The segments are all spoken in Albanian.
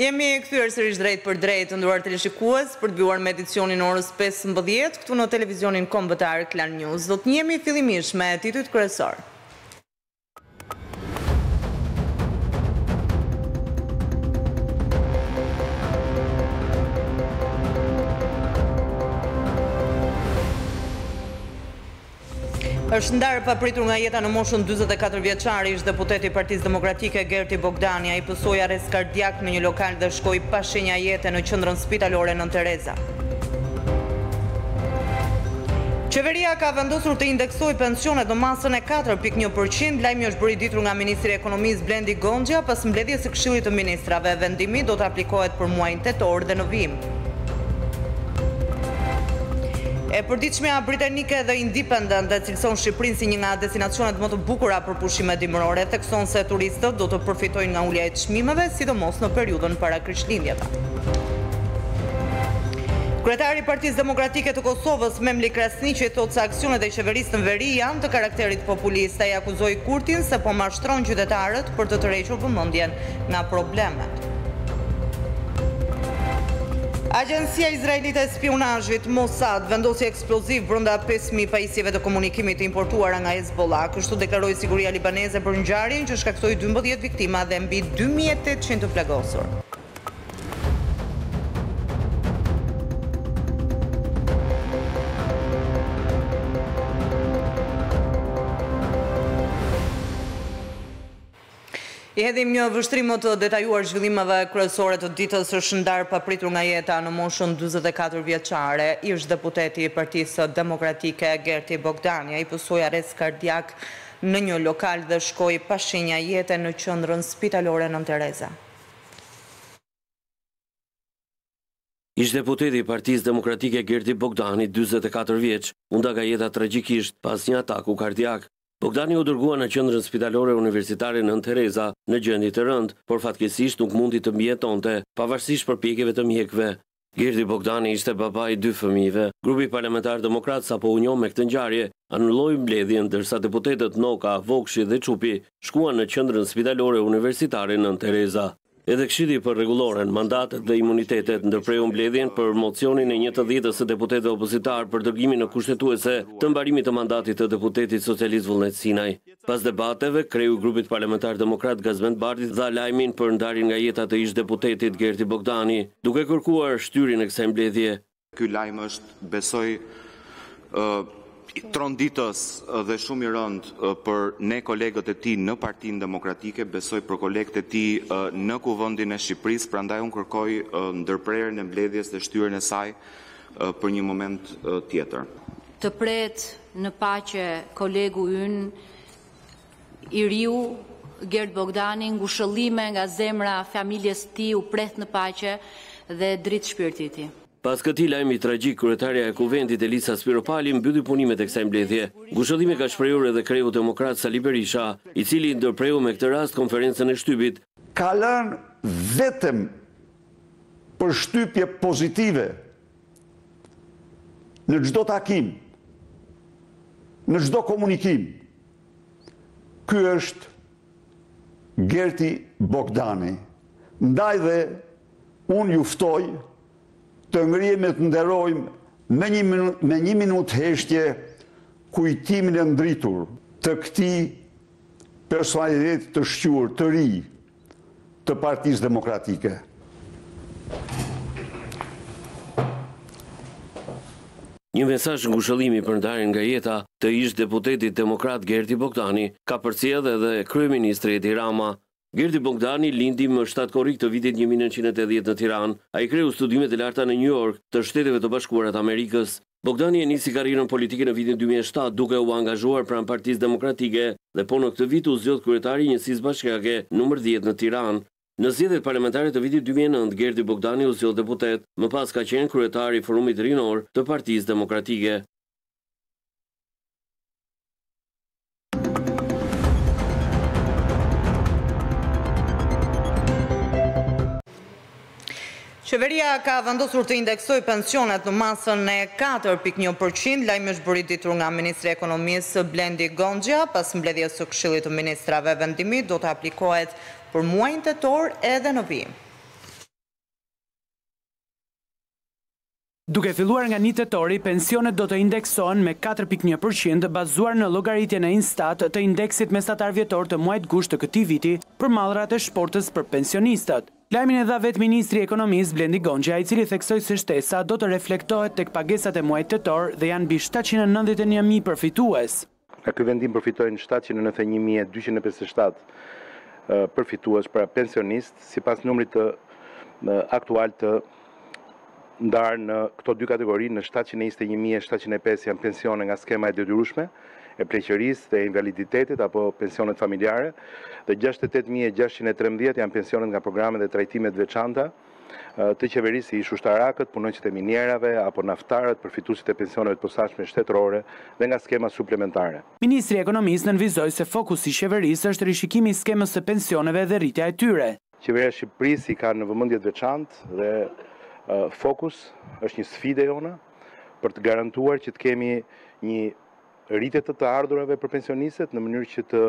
Jemi kthyer sërish drejtpërdrejt të nderuar teleshikues për të vijuar me edicionin e orës 15 këtu në televizionin kombëtar Klan News. Do të njihemi fillimisht me titujt kryesorë. është ndarë papritur nga jeta në moshën 44 vjeçare ish deputeti i Partisë Demokratike Gerti Bogdani, ai pësoi arrest kardiak në një lokal dhe shkoi pa shenja jete në qendrën spitalore Nënë Tereza. Qeveria ka vendosur të indeksojë pensionet në masën e katër pikë një për qind. Lajmi është bërë i ditur nga ministri i Ekonomisë, Blendi Gonxhja, pas mbledhjes së Këshillit të Ministrave. Vendimi do të aplikohet për muajin tetor dhe në vijim. E përditshmja britanike The Independent e cilëson Shqipërinë si një nga destinacionet më të bukura për pushime dimërore, thekson se turistët do të përfitojnë nga ulja e çmimeve, sidomos në periudhën para Krishtlindjeve. Kryetari i Partisë Demokratike të Kosovës, Memli Krasniqi, thotë se aksionet e qeverisë në veri janë të karakterit populist. Ai akuzoi Kurtin se po mashtron qytetarët për të tërhequr vëmendjen nga problemet. Agjencia izraelite e spiunazhit Mossad vendosi eksploziv brenda 5000 pajisjeve të komunikimit të importuara nga Hezbollah. Kështu deklaroi siguria libaneze për ngjarjen që shkaktoi 12 viktima dhe mbi 2800 të plagosur. I hedhim një vështrim më të detajuar zhvillimeve kryesore të ditës është ndarë papritur nga jeta në moshën 44 vjeçare, ish deputeti i Partisë Demokratike Gerti Bogdani, ai pësoi arrest kardiak në një lokal dhe shkoi pa shenja jete në qendrën spitalore Nënë Tereza. Ish-deputeti i Partisë Demokratike Gerti Bogdani, dyzet e katër vjeç, u nda nga jeta tragjikisht pas një ataku kardiak. Bogdani u dërgua në Qendrën Spitalore Universitare Nënë Tereza në gjendje të rëndë, por fatkeqësisht nuk mundi të mbijetonte, pavarësisht përpjekjeve të mjekëve. Gerti Bogdani ishte baba i dy fëmijëve. Grupi parlamentar demokrat sapo u njoh me këtë ngjarje, anuloi mbledhjen, ndërsa deputetët Noka, Vokshi dhe Çupi shkuan në Qendrën Spitalore Universitare Nënë Tereza. Edhe Këshilli për Rregulloren, Mandatet dhe Imunitetet ndërpreu mbledhjen për mocionin e një të dhjetës së deputetëve opozitarë për dërgimin në Kushtetuese të mbarimit të mandatit të deputetit socialist Vullnet Sinaj. Pas debateve, kreu i Grupit Parlamentar Demokrat, Gazmend Bardhi dha lajmin për ndarjen nga jeta të ish-deputetit Gerti Bogdani, duke kërkuar shtyrjen e kësaj mbledhjeje. Ky lajm është, besoj, tronditës dhe shumë i rëndë për ne kolegët e tij në Partinë Demokratike, besoj për kolegët e tij në Kuvendin e Shqipërisë, prandaj unë kërkoj ndërprerjen e mbledhjes dhe shtyrjen e saj për një moment tjetër. Të prehet në paqe kolegu ynë i riu Gert Bogdani, ngushëllime nga zemra familjes së tij, u prehtë në paqe dhe dritë shpirti i tij. Pas këtij lajmi tragjik, kryetarja e Kuvendit, Elisa Spiropali, mbylli punimet e kësaj mbledhjeje. Ngushëllime ka shprehur edhe kreu demokrat Sali Berisha, i cili ndërpreu me këtë rast konferencën e shtypit, Ka lënë vetëm përshtypje pozitive në çdo takim, në çdo komunikim. Ky është Gerti Bogdani. Ndaj dhe unë ju ftoj të ngrihemi e të nderojmë me një, me një minut heshtje kujtimin e ndritur të këtij personaliteti të shquar të ri, të Partisë Demokratike. Një mesazh ngushëllimi për ndarjen nga jeta të ish-deputetit demokrat Gerti Bogdani ka përcjellë edhe kryeministri Edi Rama. Gerti Bogdani lindi më shtatë korrik të vitit një mijë e nëntëqind e tetëdhjetë në Tiranë. Ai kreu studimet e larta në Nju Jork të Shteteve të Bashkuara të Amerikës. Bogdani e nisi karrierën politike në vitin dy mijë e shtatë, duke u angazhuar pranë Partisë Demokratike dhe po në këtë vit u zgjodh kryetar i Njësisë Bashkiake numër dhjetë në Tiranë. Në zgjedhjet parlamentare të vitit dy mijë e nëntë, Gerti Bogdani u zgjodh deputet, më pas ka qenë kryetar i Forumit Rinor të Partisë Demokratike. Qeveria ka vendosur të indeksojë pensionet në masën e 4.1%, lajmi është bërë i ditur nga ministri i Ekonomisë Blendi Gonxhja, pas mbledhjes së Këshillit të Ministrave. Vendimi do të aplikohet për muajin tetor edhe në vijim. Duke filluar nga një tetori, pensionet do të indeksohen me katër pikë një për qind, bazuar në llogaritjen e INSTAT të indeksit mesatar vjetor të muajit gusht të këtij viti për mallrat e shportës për pensionistët. Lajmin e dha vetë ministri i Ekonomisë, Blendi Gonxhja, i cili theksoi se shtesa do të reflektohet tek pagesat e muajit tetor dhe janë mbi shtatëqind e nëntëdhjetë e një mijë përfitues. Nga ky vendim përfitojnë shtatëqind e nëntëdhjetë e një mijë e dyqind e pesëdhjetë e shtatë përfitues, pra pensionistë, sipas numrit të aktual të ndarë në këto dy kategori në shtatëqind e njëzet e një mijë e shtatëqind e pesë janë pensione nga skema e detyrueshme e pleqërisë dhe invaliditetit apo pensionet familjare dhe gjashtëdhjetë e tetë mijë e gjashtëqind e trembëdhjetë janë pensionet nga programet dhe trajtimet e veçanta të qeverisë si ish-ushtarakët, punonjësit e minierave apo naftarët, përfituesit e pensioneve të posaçme shtetërore dhe nga skema suplementare. Ministri i Ekonomisë nënvizoi se fokus i qeverisë është rishikimi i skemës së pensioneve dhe rritja e tyre. Qeveria e Shqipërisë i ka në vëmendje të veçantë dhe fokus është një sfidë e jona për të garantuar që të kemi një rritje të të ardhurave për pensionistët në mënyrë që të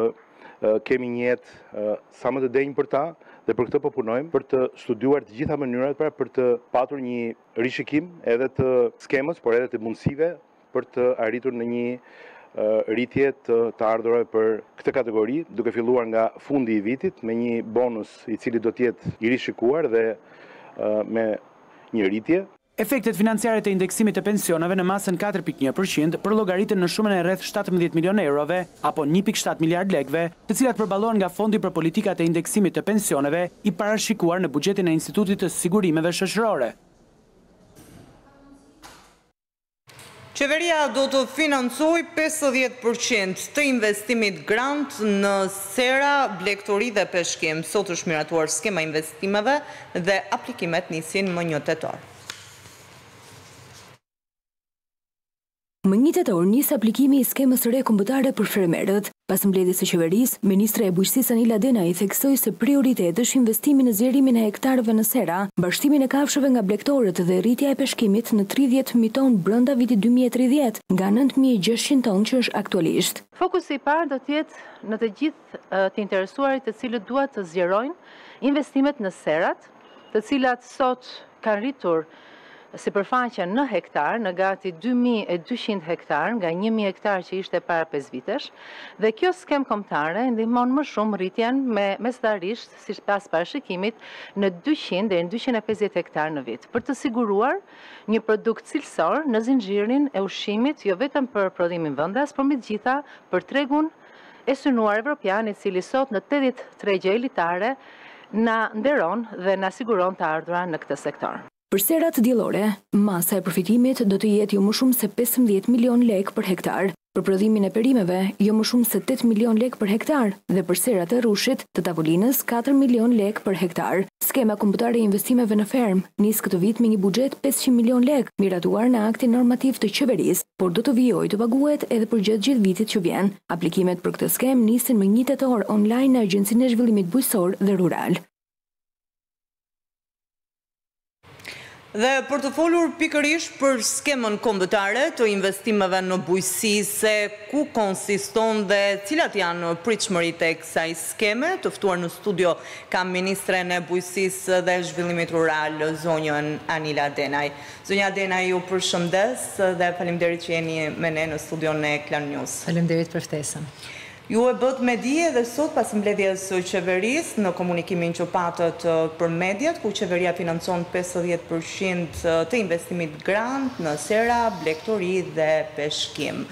kemi një jetë sa më të denjë për ta dhe për këtë po punojmë për të studiuar të gjitha mënyrat pra për të patur një rishikim edhe të skemës por edhe të mundësive për të arritur në një rritje të të ardhurave për këtë kategori, duke filluar nga fundi i vitit me një bonus i cili do të jetë i rishikuar dhe me një rritje. Efektet financiare të indeksimit të pensioneve në masën katër pikë një për qind përllogariten në shumën e rreth shtatëmbëdhjetë milionë eurove apo një pikë shtatë miliardë lekëve, të cilat përballohen nga Fondi për Politikat e Indeksimit të Pensioneve i parashikuar në buxhetin e Institutit të Sigurimeve Shoqërore. Qeveria do të financojë pesëdhjetë për qind të investimit grant në sera, blegtori dhe peshkim. Sot është miratuar skema e investimeve dhe aplikimet nisin më një tetor. Më një tetor nis aplikimi i skemës së re kombëtare për fermerët. Pas mbledhjes së Qeverisë, ministrja e Bujqësisë Anila Denaj theksoi se prioritet është investimi në zgjerimin e hektarëve në sera, mbarështimin e kafshëve nga blegtorët dhe rritja e peshkimit në tridhjetë mijë ton brenda vitit dy mijë e tridhjetë nga nëntë mijë e gjashtëqind ton që është aktualisht. Fokusi i parë do të jetë në të gjithë të interesuarit të cilët duan të zgjerojnë investimet në serat, të cilat sot kanë rritur sipërfaqen në hektarë në gati dy mijë e dyqind hektarë nga një mijë hektarë që ishte para pesë vitesh dhe kjo skemë kombëtare ndihmon më shumë rritjen me mesatarisht sipas parashikimit në dyqind deri në dyqind e pesëdhjetë hektarë në vit për të siguruar një produkt cilësor në zinxhirin e ushqimit jo vetëm për prodhimin vendas por mbi të gjitha për tregun e synuar evropian i cili sot në tetëdhjetë tregje elitare na nderon dhe na siguron të ardhura në këtë sektor. Për serat diellore, masa e përfitimit do të jetë jo më shumë se pesëmbëdhjetë milionë lekë për hektar, për prodhimin e perimeve jo më shumë se tetë milionë lekë për hektar dhe për serat e rrushit të tavolinës katër milionë lekë për hektar. Skema kombëtare e investimeve në fermë nis këtë vit me një buxhet pesëqind milionë lekë, miratuar në aktin normativ të Qeverisë. por do të vijojë të paguhet edhe përgjatë gjithë vitit që vjen. Aplikimet për këtë skemë nisin më një tetor online në Agjencinë e Zhvillimit Bujqësor dhe Rural. Dhe për të folur pikërisht për skemën kombëtare të investimeve në bujqësi, se ku konsiston dhe cilat janë pritshmëritë e kësaj skeme, të ftuar në studio kam ministren e Bujqësisë dhe Zhvillimit Rural, zonjën Anila Denaj. Zonja Denaj ju përshëndes dhe faleminderit që jeni me ne në studion e Klan News. Faleminderit për ftesën. Ju e bëtë me dije edhe sot pas mbledhjes së qeverisë në komunikimin që patët për mediat ku qeveria financon pesëdhjetë për qind të investimit grant në sera, blegtori dhe peshkim.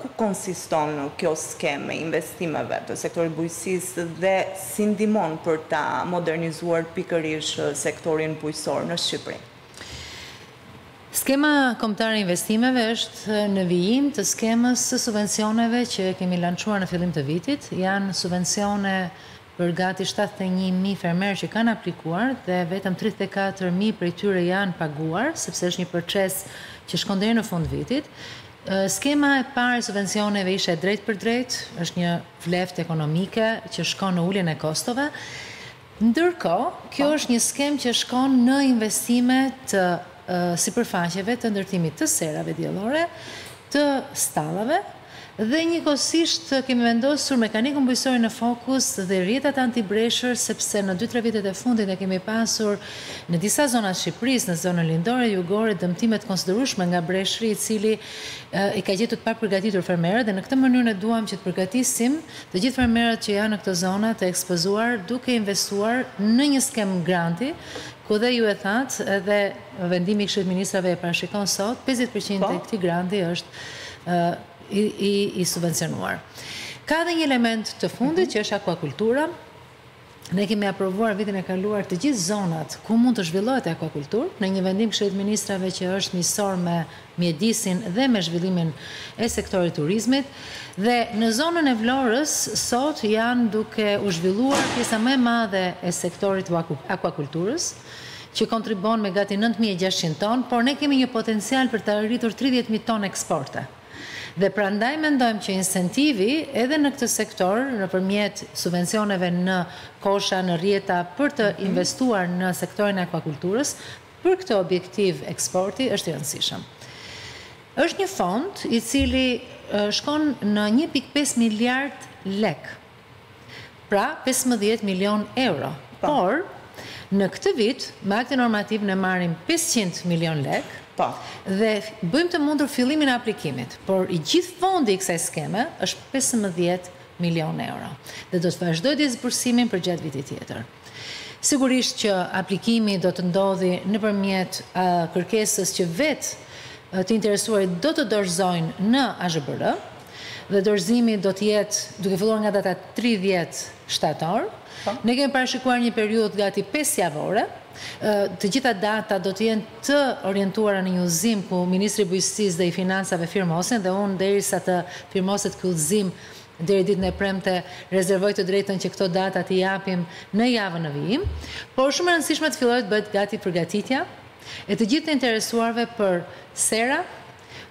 Ku konsiston kjo skemë e investimeve të sektorit bujqësisë dhe si ndihmon për ta modernizuar pikërisht sektorin bujqësor në Shqipëri? Skema Kombëtare e Investimeve është në vijim të skemës së subvencioneve që kemi lançuar në fillim të vitit. Janë subvencione për gati shtatëdhjetë e një mijë fermerë që kanë aplikuar dhe vetëm tridhjetë e katër mijë prej tyre janë paguar, sepse është një proces që shkon deri në fund vitit. Skema e parë e subvencioneve ishte e drejtpërdrejtë, është një vleftë ekonomike që shkon në uljen e kostove. Ndërkohë, kjo është një skemë që shkon në investime të sipërfaqeve të ndërtimit të serave diellore, të stallave dhe njëkohësisht kemi vendosur mekanikën bujqësore në fokus dhe rrjetat antibreshër sepse në dy-tre vitet e fundit ne kemi pasur në disa zona të Shqipërisë, në zonën lindore, jugore, dëmtime të konsiderueshme nga breshri i cili i ka gjetur të papërgatitur fermerët dhe në këtë mënyrë ne duam që të përgatisim të gjithë fermerët që janë në këto zona të ekspozuar duke investuar në një skemë granti, ku dhe ju e thatë edhe vendimi i Këshillit të Ministrave e parashikon sot, pesëdhjetë për qind e këtij granti është i subvencionuar. Ka edhe një element të fundit që është akuakultura, Ne kemi aprovuar vitin e kaluar të gjithë zonat ku mund të zhvillohet akuakulturë, në një vendim Këshillit të Ministrave që është miqësor me mjedisin dhe me zhvillimin e sektorit turizmit. Dhe në zonën e Vlorës sot janë duke u zhvilluar pjesa më e madhe e sektorit të akuakulturës, që kontribon me gati nëntë mijë e gjashtëqind ton, por ne kemi një potencial për të arritur tridhjetë mijë ton eksporte. Dhe prandaj mendojmë që incentivi edhe në këtë sektor nëpërmjet subvencioneve në kosha, në rrjeta për të investuar në sektorin e akvakulturës për këtë objektiv eksporti është i rëndësishëm. Është një fond i cili shkon në një pikë pesë miliard lekë. Pra, pesëmbëdhjetë milionë euro. Por, në këtë vit, me aktin normativ ne marrim pesëqind milionë lekë dhe bëjmë të mundur fillimin e aplikimit. Por, i gjithë fondi i kësaj skeme është pesëmbëdhjetë milionë euro dhe do të vazhdojë disbursimin përgjatë vitit tjetër. Sigurisht që aplikimi do të ndodhi nëpërmjet kërkesës që vetë të interesuarit do të dorëzojnë në AZHBR. Dhe dorëzimi do të jetë duke filluar nga data tridhjetë shtator. Ne kemi parashikuar një periudhë gati pesë javore. Të gjitha datat do të jenë të orientuara në një udhëzim ku ministri i Bujqësisë dhe i Financave firmosin dhe unë derisa të firmoset ky udhëzim deri ditën e premte rezervoj të drejtën që këto data t'i japim në javën në vijim. Por shumë e rëndësishme të fillojë të bëhet gati përgatitja e të gjithë të interesuarve për sera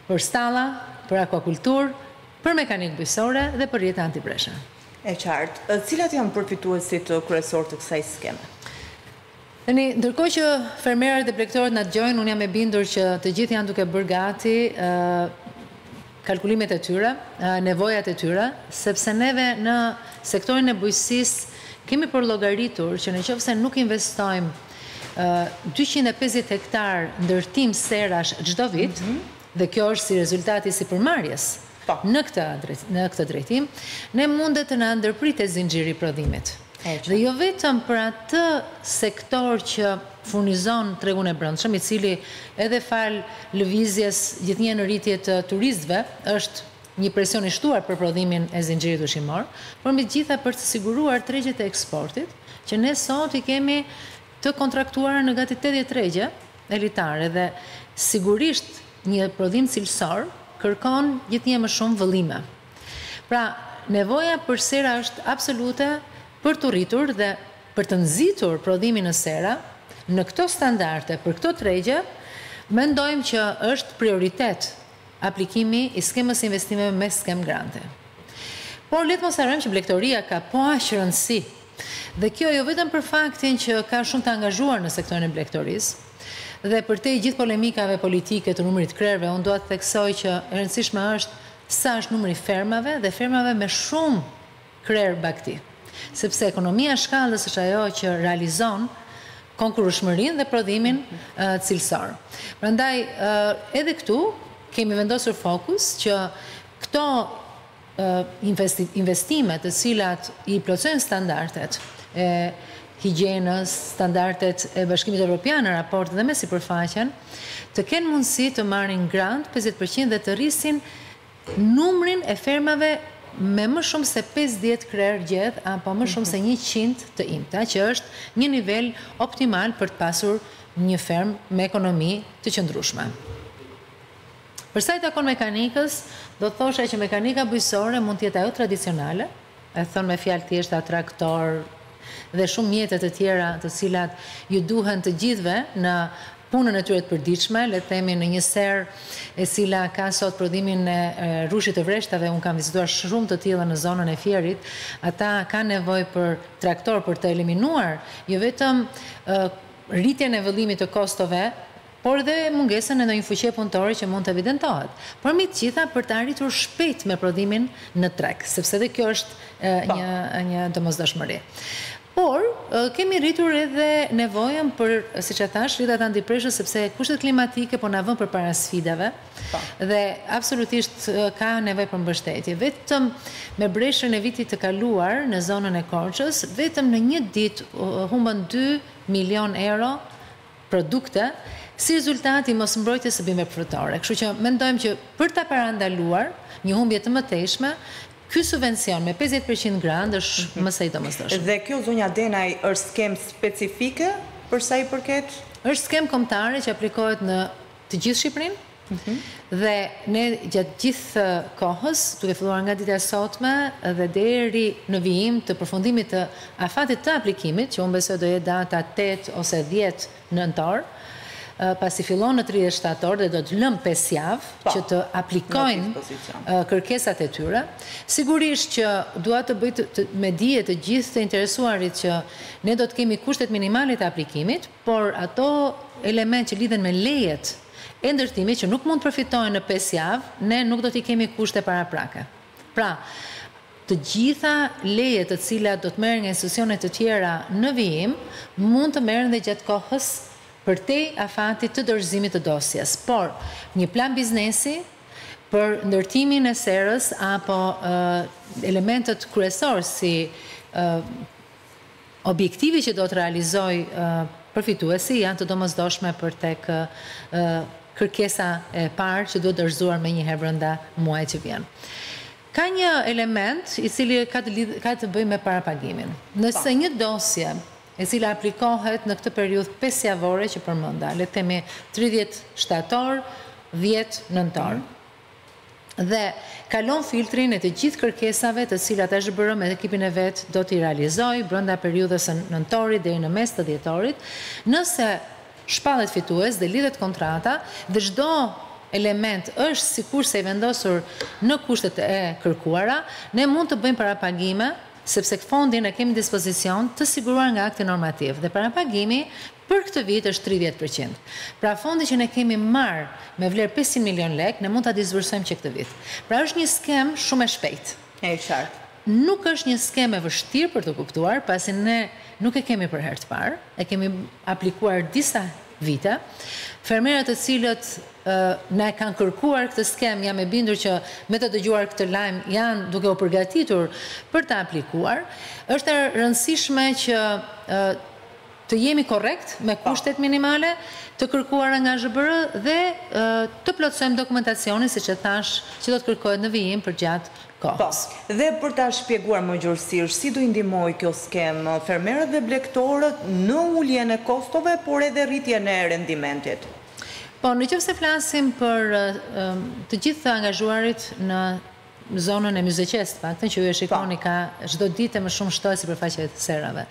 për stalla, për akuakulturë, për mekanikë bujqësore dhe për rrjete antibreshër. E qartë. Cilat janë përfituesit kryesorë të kësaj skeme? Tani, ndërkohë që fermerët dhe blegtorët na dëgjojnë, unë jam e bindur që të gjithë janë duke bërë gati kalkulimet e tyre, nevojat e tyre, sepse neve në sektorin e bujqësisë kemi përllogaritur që në qoftë se nuk investojmë dyqind e pesëdhjetë hektarë ndërtim serash çdo vit dhe kjo është si rezultat i sipërmarrjes në këtë drejtim, ne mundet të na ndërpritet zinxhiri i prodhimit. Dhe jo vetëm për atë sektor që furnizon tregun e brendshëm, i cili edhe falë lëvizjes gjithnjë në rritje të turistëve është Një presion i shtuar për prodhimin e zinxhirit ushqimor, por mbi të gjitha për të siguruar tregjet e eksportit, që ne sot i kemi të kontraktuara në gati tetëdhjetë tregje elitare dhe sigurisht një prodhim cilësor kërkon gjithnjë e më shumë vëllime. Pra, nevoja për sera është absolute për të rritur dhe për të nxitur prodhimin në sera në këto standarde për këto tregje mendojmë që është prioritet aplikimi i skemës së investimeve me skemë grante. Por le të mos harrojmë që blegtoria ka po aq rëndësi dhe kjo jo vetëm për faktin që ka shumë të angazhuar në sektorin e blegtorisë dhe përtej gjithë polemikave politike të numrit të krerëve unë dua të theksoj që e rëndësishme është sa është numri i fermave dhe fermave me shumë krerë bagëti. Sepse ekonomia e shkallës është ajo që realizon konkurrueshmërinë dhe prodhimin cilësor. Prandaj edhe këtu kemi vendosur fokus që këto investime të cilat i plotësojnë standardet e higjienës, standardet e Bashkimit Evropian në raport dhe me sipërfaqen, të kenë mundësi të marrin grant pesëdhjetë përqind dhe të rrisin numrin e fermave me më shumë se pesëdhjetë krerë gjedhë apo më shumë se njëqind të imta, që është një nivel optimal për të pasur një fermë me ekonomi të qëndrueshme. Për sa i takon mekanikës, do të thosha që mekanika bujqësore mund të jetë ajo tradicionale, e thënë me fjalë thjeshta traktor dhe shumë mjete të tjera të cilat ju duhen të gjithëve në punën e tyre të përditshme, le të themi në një serë e cila ka sot prodhimin e rrushit të vreshtave, unë kam vizituar shumë të tilla në zonën e Fierit, ata kanë nevojë për traktor për të eliminuar jo vetëm rritjen e vëllimit të kostove, por dhe mungesën e ndonjë fuqie punëtore që mund të evidentohet. Por mbi të gjitha për të arritur shpejt me prodhimin në treg, sepse dhe kjo është një një domosdoshmëri. Por, kemi rritur edhe nevojën për, siç e thashë, rrjetat antibreshër sepse kushtet klimatike po na vënë përpara sfidave dhe absolutisht ka nevojë për mbështetje. Vetëm me breshrin e vitit të kaluar në zonën e Korçës, vetëm në një ditë humbën dy milionë euro produkte si rezultat i mosmbrojtjes së bimëve frutore. Kështu që mendojmë që për ta parandaluar një humbje të mëtejshme, ky subvencion me pesëdhjetë për qind grant është më se i domosdoshëm. Dhe kjo zonja Denaj është skemë specifike për sa i përket? Është skemë kombëtare që aplikohet në të gjithë Shqipërinë. Dhe ne gjatë gjithë kohës, duke filluar nga dita e sotme dhe deri në vijim të përfundimit të afatit të aplikimit, që unë besoj do jetë data tetë ose dhjetë nëntor, pasi fillon në tridhjetë shtator dhe do të lëmë pesë javë po, që të aplikojnë kërkesat e tyre, sigurisht që dua të bëj me dije të gjithë të interesuarit që ne do të kemi kushtet minimale të aplikimit, Por ato elementë që lidhen me lejet e ndërtimit që nuk mund të përfitohen në pesë javë, ne nuk do t'i kemi kushte paraprake. Pra, të gjitha lejet të cilat do të merren nga institucione të tjera në vijim, mund të merren dhe gjatë kohës përtej afatit të dorëzimit të dosjes. Por, një plan biznesi për ndërtimin e serës apo elementët kryesorë si Objektivi që do të realizojë përfituesi janë të domosdoshme për tek kërkesa e parë që duhet dorëzuar menjëherë brenda muajit që vjen. Ka një element i cili ka të lidhë ka të bëjë me parapagimin. Nëse një dosje e cila aplikohet në këtë periudhë pesëjavore që përmenda, le të themi tridhjetë shtator, dhjetë nëntor, dhe kalon filtrin e të gjithë kërkesave të cilat AZHBR me ekipin e vet do t'i realizojë brenda periudhës së nëntorit deri në mes të dhjetorit, nëse shpallet fitues dhe lidhet kontrata dhe çdo element është sikurse i vendosur në kushtet e kërkuara, ne mund të bëjmë parapagime sepse fondin e kemi në dispozicion të siguruar nga akti normativ dhe parapagimi Për këtë vit është tridhjetë për qind. Pra fondi që ne kemi marrë me vlerë pesëqind milionë lekë, ne mund ta disbursojmë që këtë vit. Pra është një skemë shumë e shpejtë. E qartë. Nuk është një skemë e vështirë për të kuptuar, pasi ne nuk e kemi për herë të parë, e kemi aplikuar disa vite. Fermerët të cilët na e kanë kërkuar këtë skemë, jam e bindur që me të dëgjuar këtë lajm janë duke u përgatitur për të aplikuar. Është e rëndësishme që të jemi korrekt me kushtet minimale të kërkuara nga AZHBR dhe të plotësojmë dokumentacionin, siç e thashë, që do të kërkohet në vijim përgjatë kohës. Po, dhe për ta shpjeguar më gjerësisht, si do i ndihmojë kjo skemë fermerët dhe blegtorët në uljen e kostove, por edhe rritjen e rendimentit? Po, në qoftë se flasim për të gjithë të angazhuarit në zonën e Myzeqesë të paktën që ju e shikoni ka çdo ditë e më shumë shtohen sipërfaqet e serave.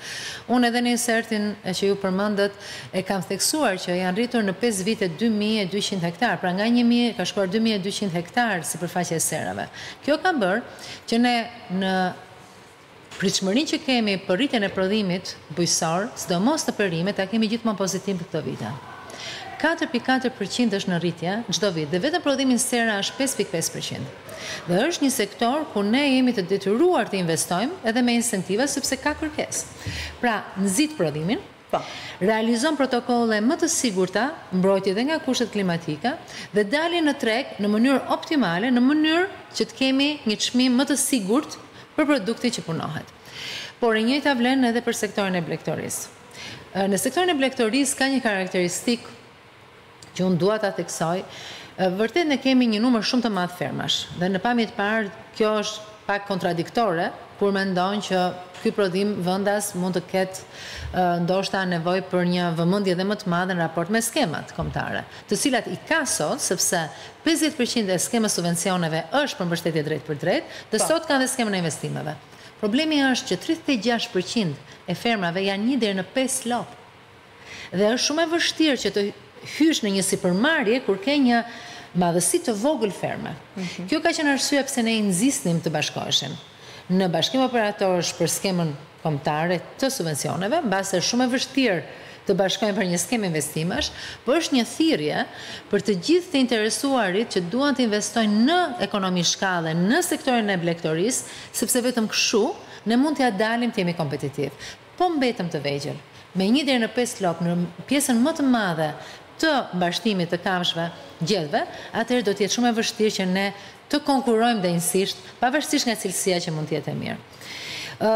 Unë edhe në insertin që ju përmendët e kam theksuar që janë rritur në pesë vite dy mijë e dyqind hektarë, pra nga një mijë ka shkuar dy mijë e dyqind hektarë sipërfaqja e serave. Kjo ka bërë që ne në Pritshmërinë që kemi për rritjen e prodhimit bujqësor, sidomos në perime, ta kemi gjithmonë pozitive këto vite. Katër pikë katër për qind është në rritje çdo vit dhe vetëm prodhimi në sera është pesë pikë pesë për qind. Dhe është një sektor ku ne jemi të detyruar të investojmë edhe me incentiva sepse ka kërkesë. Pra, nxit prodhimin. realizon protokolle më të sigurta mbrojtje dhe nga kushtet klimatike dhe daljen në treg në mënyrë optimale në mënyrë që të kemi një çmim më të sigurt për produktin që punohet. Por e njëjta vlen edhe për sektorin e blegtorisë. Në sektorin e blegtorisë ka një karakteristikë që unë dua ta theksoj, vërtet ne kemi një numër shumë të madh fermash dhe në pamje të parë kjo është pak kontradiktore kur mendon që ky prodhim vendas mund të ketë ndoshta nevojë për një vëmendje dhe më të madhe në raport me skemat kombëtare, të cilat i ka sot, sepse pesëdhjetë për qind e skemës subvencioneve është për mbështetje drejtpërdrejt dhe sot ka dhe skemën e investimeve. Problemi është që tridhjetë e gjashtë për qind e fermave janë një deri në pesë lopë. Dhe është shumë e vështirë që të hysh në një sipërmarrje kur ke një madhësi të vogël ferme. Kjo ka qenë arsyeja pse ne i nxisnim të bashkoheshin në bashkim operatorësh për skemën kombëtare të subvencioneve, mbase është shumë e vështirë të bashkohen për një skemë investimesh, por është një thirrje për të gjithë të interesuarit që duan të investojnë në ekonomi shkalle, në sektorin e blegtorisë, sepse vetëm kështu ne mund t'ia dalim të jemi kompetitivë. Po mbetëm të vegjël. Me një deri në pesë lopë në pjesën më të madhe të mbarështimit të kafshëve, gjedhëve, atëherë do të jetë shumë e vështirë që ne të konkurrojmë denjësisht, pavarësisht nga cilësia që mund të jetë e mirë. Ë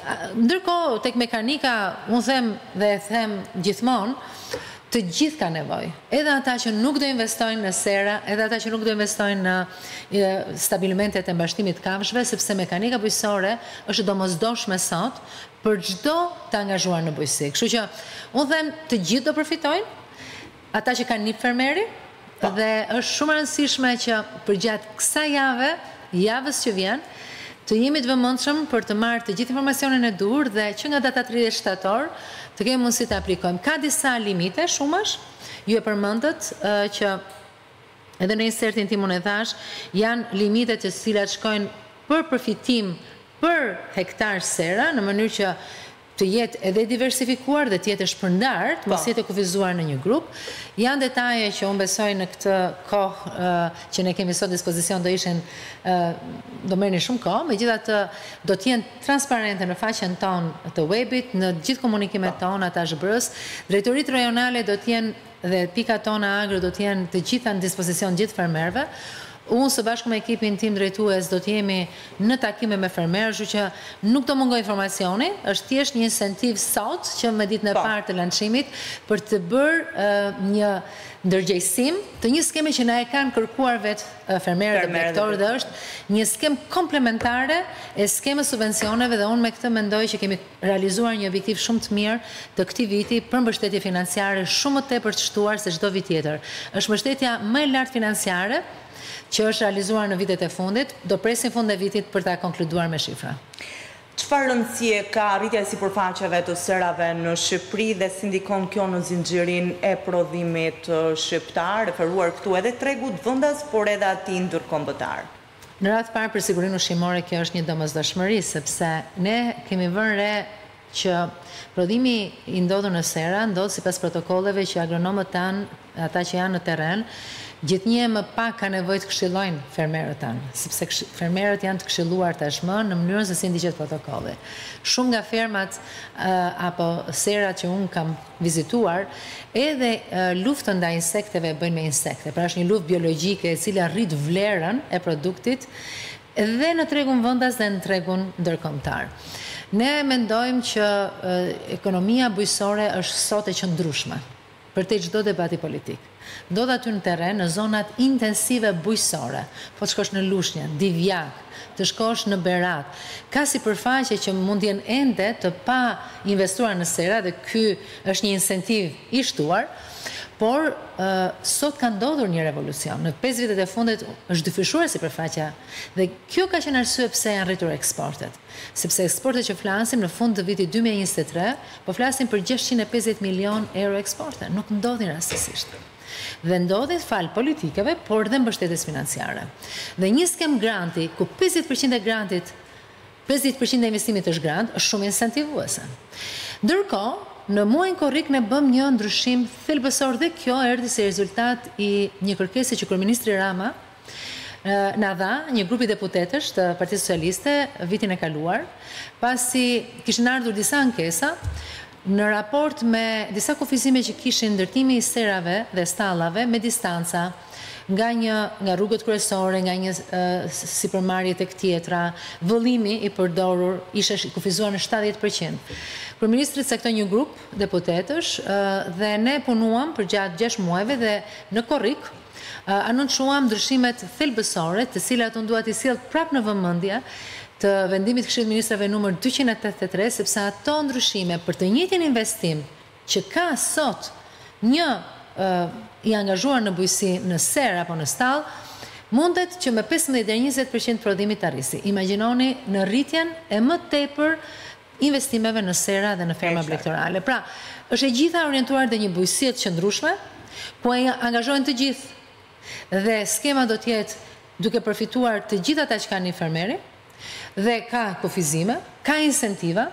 Ndërkohë, tek mekanika, unë them dhe e them gjithmonë, të gjithë kanë nevojë. Edhe ata që nuk do investojnë në sera, edhe ata që nuk do investojnë në stabilimentet e mbarështimit të kafshëve, sepse mekanika bujqësore është e domosdoshme sot, për çdo të angazhuar në bujqësi. Kështu që unë them të gjithë do përfitojnë, ata që kanë NIPT fermeri dhe është shumë e rëndësishme që përgjatë kësaj jave, javës që vjen, të jemi të vëmendshëm për të marrë të gjithë informacionin e duhur dhe që nga data tridhjetë shtator të kemi mundësi të aplikojmë. Ka disa limite shumash, ju e përmendët që edhe në insertin tim unë e thashë, janë limite të cilat shkojnë për përfitim për hektarë sera, në mënyrë që të jetë edhe e diversifikuar dhe të jetë e shpërndarë, të mos jetë e kufizuar në një grup. Janë detaje që unë besoj në këtë kohë që ne kemi sot në dispozicion do ishin do merrnin shumë kohë, megjithatë do të jenë transparente në faqen tonë të webit, në të gjithë komunikimet tona të AZHBR-së, drejtoritë rajonale do të jenë dhe pikat tona agro do të jenë të gjitha në dispozicion të gjithë fermerëve. Unë së bashku me ekipin tim drejtues do të jemi në takime me fermerë, kështu që nuk do mungojë informacioni, është thjesht një incentivë sot që me ditën e parë të lançimit për të bërë një ndërgjegjësim të një skeme që na e kanë kërkuar vetë fermerët dhe blegtorët dhe është një skemë komplementare e skemës subvencioneve dhe unë me këtë mendoj që kemi realizuar një objektiv shumë të mirë të këtij viti për mbështetje financiare shumë më tepër të shtuar se çdo vit tjetër. Është mbështetja më e lartë financiare që është realizuar në vitet e fundit. Do presim fund e vitit për ta konkluduar me shifra. Çfarë rëndësie ka rritja e sipërfaqeve të serave në Shqipëri dhe si ndikon kjo në zinxhirin e prodhimit shqiptar, referuar këtu edhe tregut vendas, por edhe atij ndërkombëtar? Në radhë të parë për sigurinë ushqimore kjo është një domosdoshmëri, sepse ne kemi vënë re që prodhimi i ndodhur në sera ndodh sipas protokolleve që agronomët tanë, ata që janë në terren, gjithnjë e më pak kanë nevojë të këshillojnë fermerët tanë, sepse fermerët janë të këshilluar tashmë në mënyrën se si ndiqet protokolli. Shumë nga fermat apo serat që unë kam. vizituar edhe luftën ndaj insekteve e bëjnë me insekte. Pra është një luftë biologjike e cila rrit vlerën e produktit dhe në tregun vendas dhe në tregun ndërkombëtar. Ne mendojmë që ekonomia bujqësore është sot e qëndrueshme, përtej çdo debati politik. Ndodh aty në terren në zonat intensive bujqësore, po të shkosh në Lushnjë, Divjakë, të shkosh në Berat, ka sipërfaqe që mund të jenë ende të painvestuara në sera dhe ky është një incentiv i shtuar, por sot ka ndodhur një revolucion, në pesë vitet e fundit është dyfishuar sipërfaqja dhe kjo ka qenë arsye pse janë rritur eksportet. Sepse eksportet që flasim në fund të vitit dy mijë e njëzet e tre, po flasim për gjashtëqind e pesëdhjetë milionë euro eksporte, nuk ndodhin rastësisht. Dhe ndodhin falë politikave, por dhe mbështetjes financiare. Dhe një skemë granti, ku pesëdhjetë për qind e grantit, pesëdhjetë për qind e investimit është grant, është shumë incentivuese. Ndërkohë, në muajin korrik ne bëmë një ndryshim thelbësor dhe kjo erdhi si rezultat i një kërkese që kryeministri Rama Na dha një grupi deputetësh të Partisë Socialiste vitin e kaluar, pasi kishin ardhur disa ankesa në raport me disa kufizime që kishin ndërtimi i serave dhe stallave me distanca nga një nga rrugët kryesore, nga një sipërmarrje tek tjetra, vëllimi i përdorur ishte i kufizuar në shtatëdhjetë për qind. Kryeministri caktoi një grup deputetësh dhe ne punuam përgjatë gjashtë muajve dhe në korrik, Anoncuam ndryshimet thelbësore, të cilat unë dua t'i sjell prapë në vëmendje të vendimit të Këshillit të Ministrave numër dyqind e tetëdhjetë e tre, sepse ato ndryshime për të njëjtin investim që ka sot një i angazhuar në bujqësi në serë apo në stallë, mundet që me pesëmbëdhjetë deri njëzet për qind prodhimit ta rrisi. Imagjinoni në rritjen e më tepër investimeve në sera dhe në ferma blegtorale. Pra, është e gjitha orientuar drejt një bujqësie të qëndrueshme, ku angazhohen të gjithë. Dhe skema do të jetë duke përfituar të gjithë ata që kanë NIPT fermeri dhe ka kufizime, ka incentiva,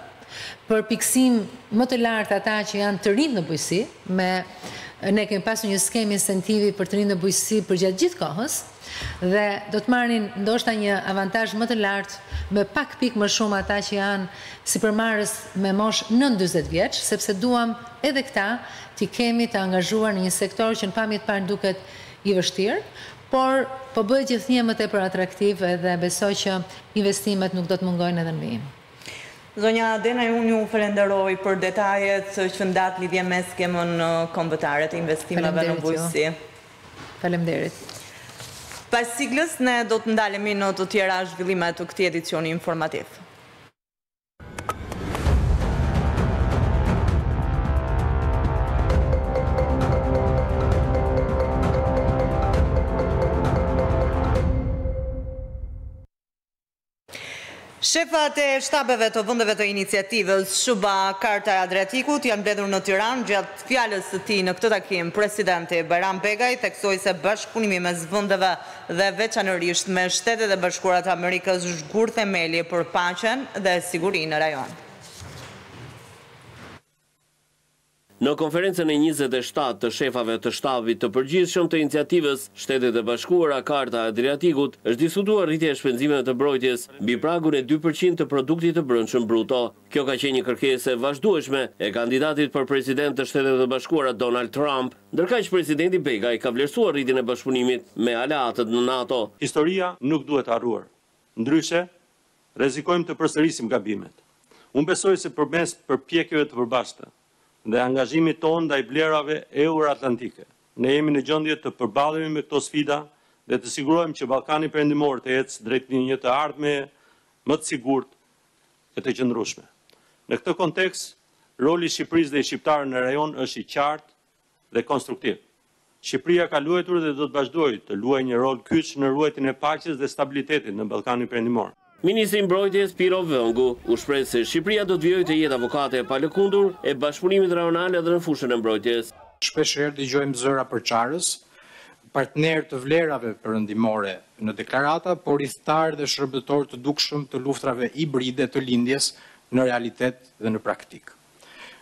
për pikësim më të lartë ata që janë të rinjtë në bujqësi, me ne kemi pasur një skemë incentivi për të rinjtë në bujqësi përgjatë gjithë kohës, Dhe do të marrin ndoshta një avantazh më të lartë me pak pikë më shumë ata që janë sipërmarrës me moshë nën dyzet vjeç, sepse duam edhe këta t'i kemi të angazhuar në një sektor që në pamje të parë duket i vështirë, por po bëhet gjithnjë e më tepër atraktiv edhe besoj që investimet nuk do të mungojnë edhe në vijim. Zonja Denaj unë ju falënderoj për detajet që ndatë lidhje me skemën kombëtare të investimeve në bujqësi. Faleminderit ju. Faleminderit. Pas siglës, ne do të ndalemi në të tjera zhvillime të këtij edicioni informativ. Shefat e shtabeve të vendeve të Iniciativës SHBA Karta e Adriatikut janë mbledhur në Tiranë. Gjatë fjalës së tij në këtë takim, presidenti Bajram Begaj theksoi se bashkëpunimi mes vendeve dhe veçanërisht me Shtetet e Bashkuara të Amerikës është gur themeli për paqen dhe sigurinë në rajon. Në konferencën e njëzet e shtatë të shefave të Shtabit të Përgjithshëm të Iniciativës Shtetet e Bashkuara Karta e Adriatikut është diskutuar rritja e shpenzimeve të mbrojtjes mbi pragun e dy për qind të Produktit të Brendshëm Bruto. Kjo ka qenë një kërkesë e vazhdueshme e kandidatit për president të Shteteve të Bashkuara Donald Trump. Ndërkaq presidenti Begaj ka vlerësuar rritjen e bashkëpunimit me aleatët në NATO. Historia nuk duhet harruar. Ndryshe, Rrezikojmë të përsërisim gabimet. Unë besoj se përmes përpjekjeve të përbashkëta dhe angazhimit tonë ndaj vlerave euroatlantike, ne jemi në gjendje të përballemi me këto sfida dhe të sigurojmë që Ballkani Perëndimor të ecë drejt një të ardhmeje më të sigurt e të qëndrueshme. Në këtë kontekst, roli i Shqipërisë dhe i shqiptarëve në rajon është i qartë dhe konstruktiv. Shqipëria ka luajtur dhe do të vazhdojë të luajë një rol kyç në ruajtjen e paqes dhe stabilitetit në Ballkanin Perëndimor. Ministri i Mbrojtjes, Pirro Vengu, u shpreh se Shqipëria do të vijojë të jetë avokate e palëkundur e bashkëpunimit rajonal edhe në fushën e mbrojtjes. Shpeshherë dëgjojmë zëra përçarës, partnerë të vlerave perëndimore në deklarata, por ithtarë dhe shërbëtorë të dukshëm të luftrave hibride të lindjes në realitet dhe në praktikë.